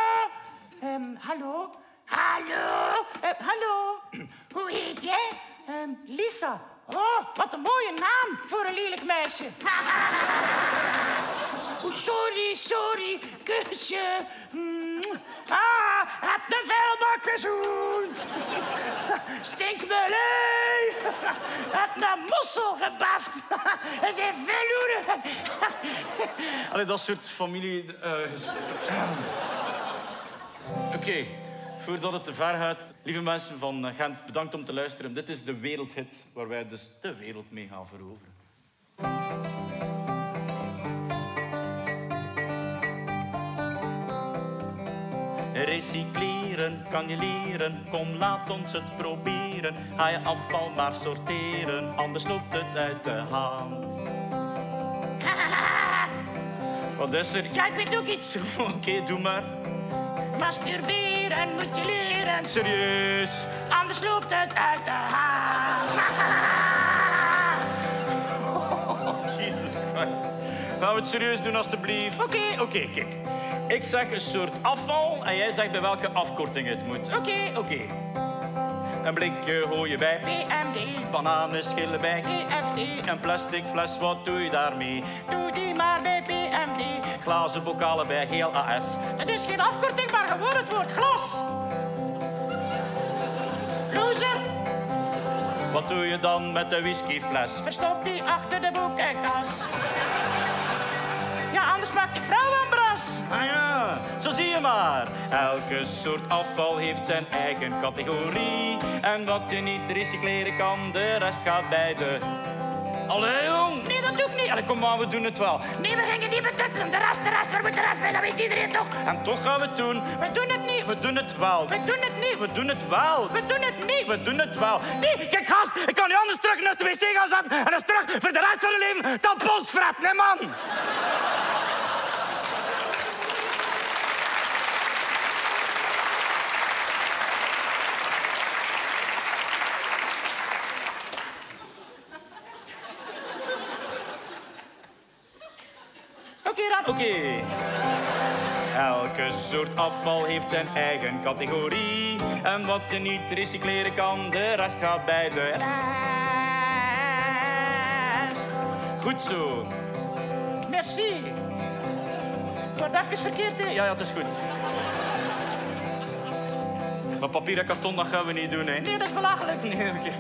Ehm, hallo. Hallo. Eh, hallo. Hoe heet jij? Ehm, Lisa. Oh, wat een mooie naam voor een lelijk meisje. Oeh, sorry, sorry. Kusje. Mm. Ah, heb de vuilbak gezoend. Stinkmullen. Heb naar mossel gebaft. En zijn veloeren. Allee, dat soort familie... eh, Oké, voordat het te ver gaat, lieve mensen van Gent, bedankt om te luisteren. Dit is de wereldhit waar wij dus de wereld mee gaan veroveren. Recycleren kan je leren, kom laat ons het proberen. Ga je afval maar sorteren, anders loopt het uit de hand. Wat is er? Kijk ik doe iets. Oké, doe maar. Masturberen moet je leren. Serieus? Anders loopt het uit de hand. Jesus Christ. Gaan we het serieus doen, alstublieft? Oké, oké, kijk. Ik zeg een soort afval en jij zegt bij welke afkorting het moet. Oké, oké. Een blikje gooi je bij. PMD, Bananen schillen bij. EFD. Een plastic fles, wat doe je daarmee? Doe maar bij PMD. Glazen bokalen bij GLAS. Dat is geen afkorting, maar gewoon het woord glas. Loser, Wat doe je dan met de whiskyfles? verstop die achter de boekenkast. Ja, anders maakt die vrouw een bras. Ah ja, zo zie je maar. Elke soort afval heeft zijn eigen categorie. En wat je niet recycleren kan, de rest gaat bij de... Allee, jong. Nee, dat doe ik niet. Allee, kom maar, we doen het wel. Nee, we gingen niet betuttelen. De rest, de rest, waar moet de rest bij? Dat weet iedereen toch? En toch gaan we het doen. We doen het niet. We doen het wel. We doen het niet. We doen het wel. We doen het niet. We doen het wel. Nee, kijk, gast, ik kan niet anders terug naar de wc gaan zetten. En is terug voor de rest van je leven tampons fretten, hè, man. Oké. Elke soort afval heeft zijn eigen categorie. En wat je niet recycleren kan, de rest gaat bij de Rest. Goed zo. Merci. Ik word even verkeerd, hè. Ja, ja, het is goed. Maar papier en karton, dat gaan we niet doen, hè. Nee, dat is belachelijk. Nee, oké.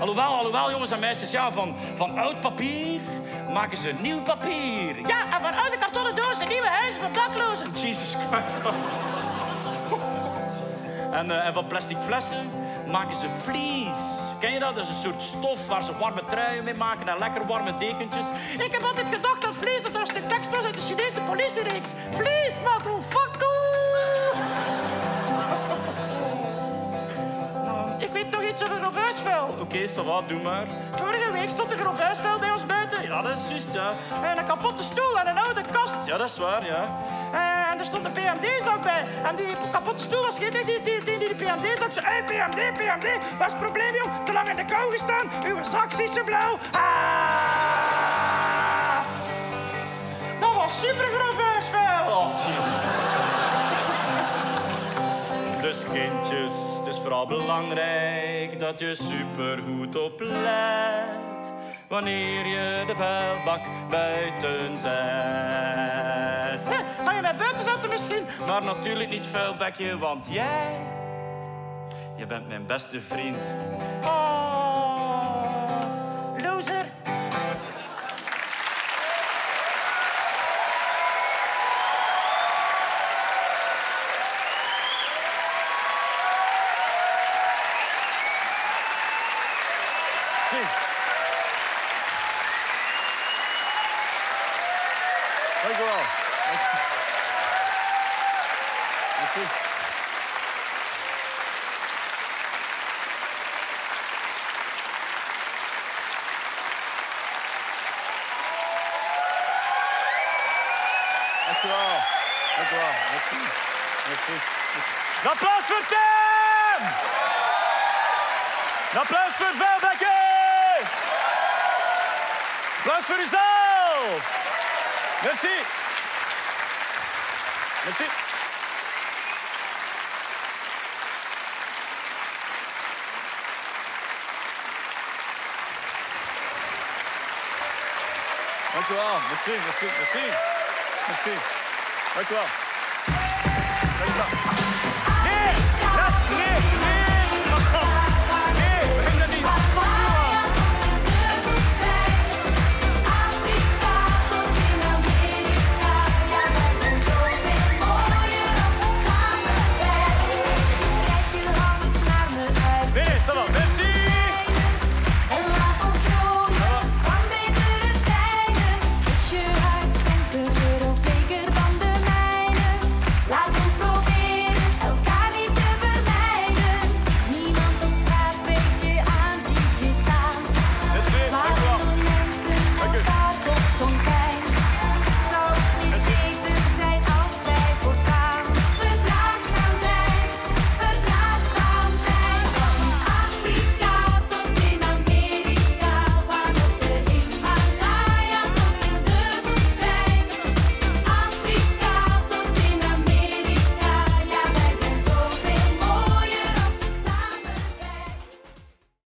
Alhoewel, alhoewel, jongens en meisjes, ja, van, van oud papier maken ze nieuw papier. Ja, en van oude kartonnen dozen nieuwe huizen voor daklozen. Jesus Christ. en, eh, en van plastic flessen maken ze vlies. Ken je dat? Dat is een soort stof waar ze warme truien mee maken en lekker warme dekentjes. Ik heb altijd gedacht dat vlees dat als de tekst was uit de Chinese politiereeks. Vlees, motherfucker! Nou, Iets over grofuisvuil. Oké, ça va, doe maar. Vorige week stond er grofuisvuil bij ons buiten. Ja, dat is juist, ja. En een kapotte stoel en een oude kast. Ja, dat is waar, ja. En er stond een PMD-zak bij. En die kapotte stoel was geen die, die, die, die, die PMD-zak. Hé, PMD, PMD, wat is het probleem, jong? Te lang in de kou gestaan. Uw zak is zo blauw. Ah! Dat was super grofuisvuil. Oh, Jesus. Dus kindjes, is vooral belangrijk dat je supergoed oplet wanneer je de vuilbak buiten zet. Hé, Ga je mij buiten zetten misschien? Maar natuurlijk niet vuilbekje, want jij, je bent mijn beste vriend. Oh, loser. Zie. Dank u wel. Merci. Dank u wel. Dank u wel. Merci. Merci. Een applaus voor Tim! Een applaus voor Velbekke! Applaus voor uzelf! Merci. Merci. Dank u wel. Merci, merci, merci. Merci. Dank u wel.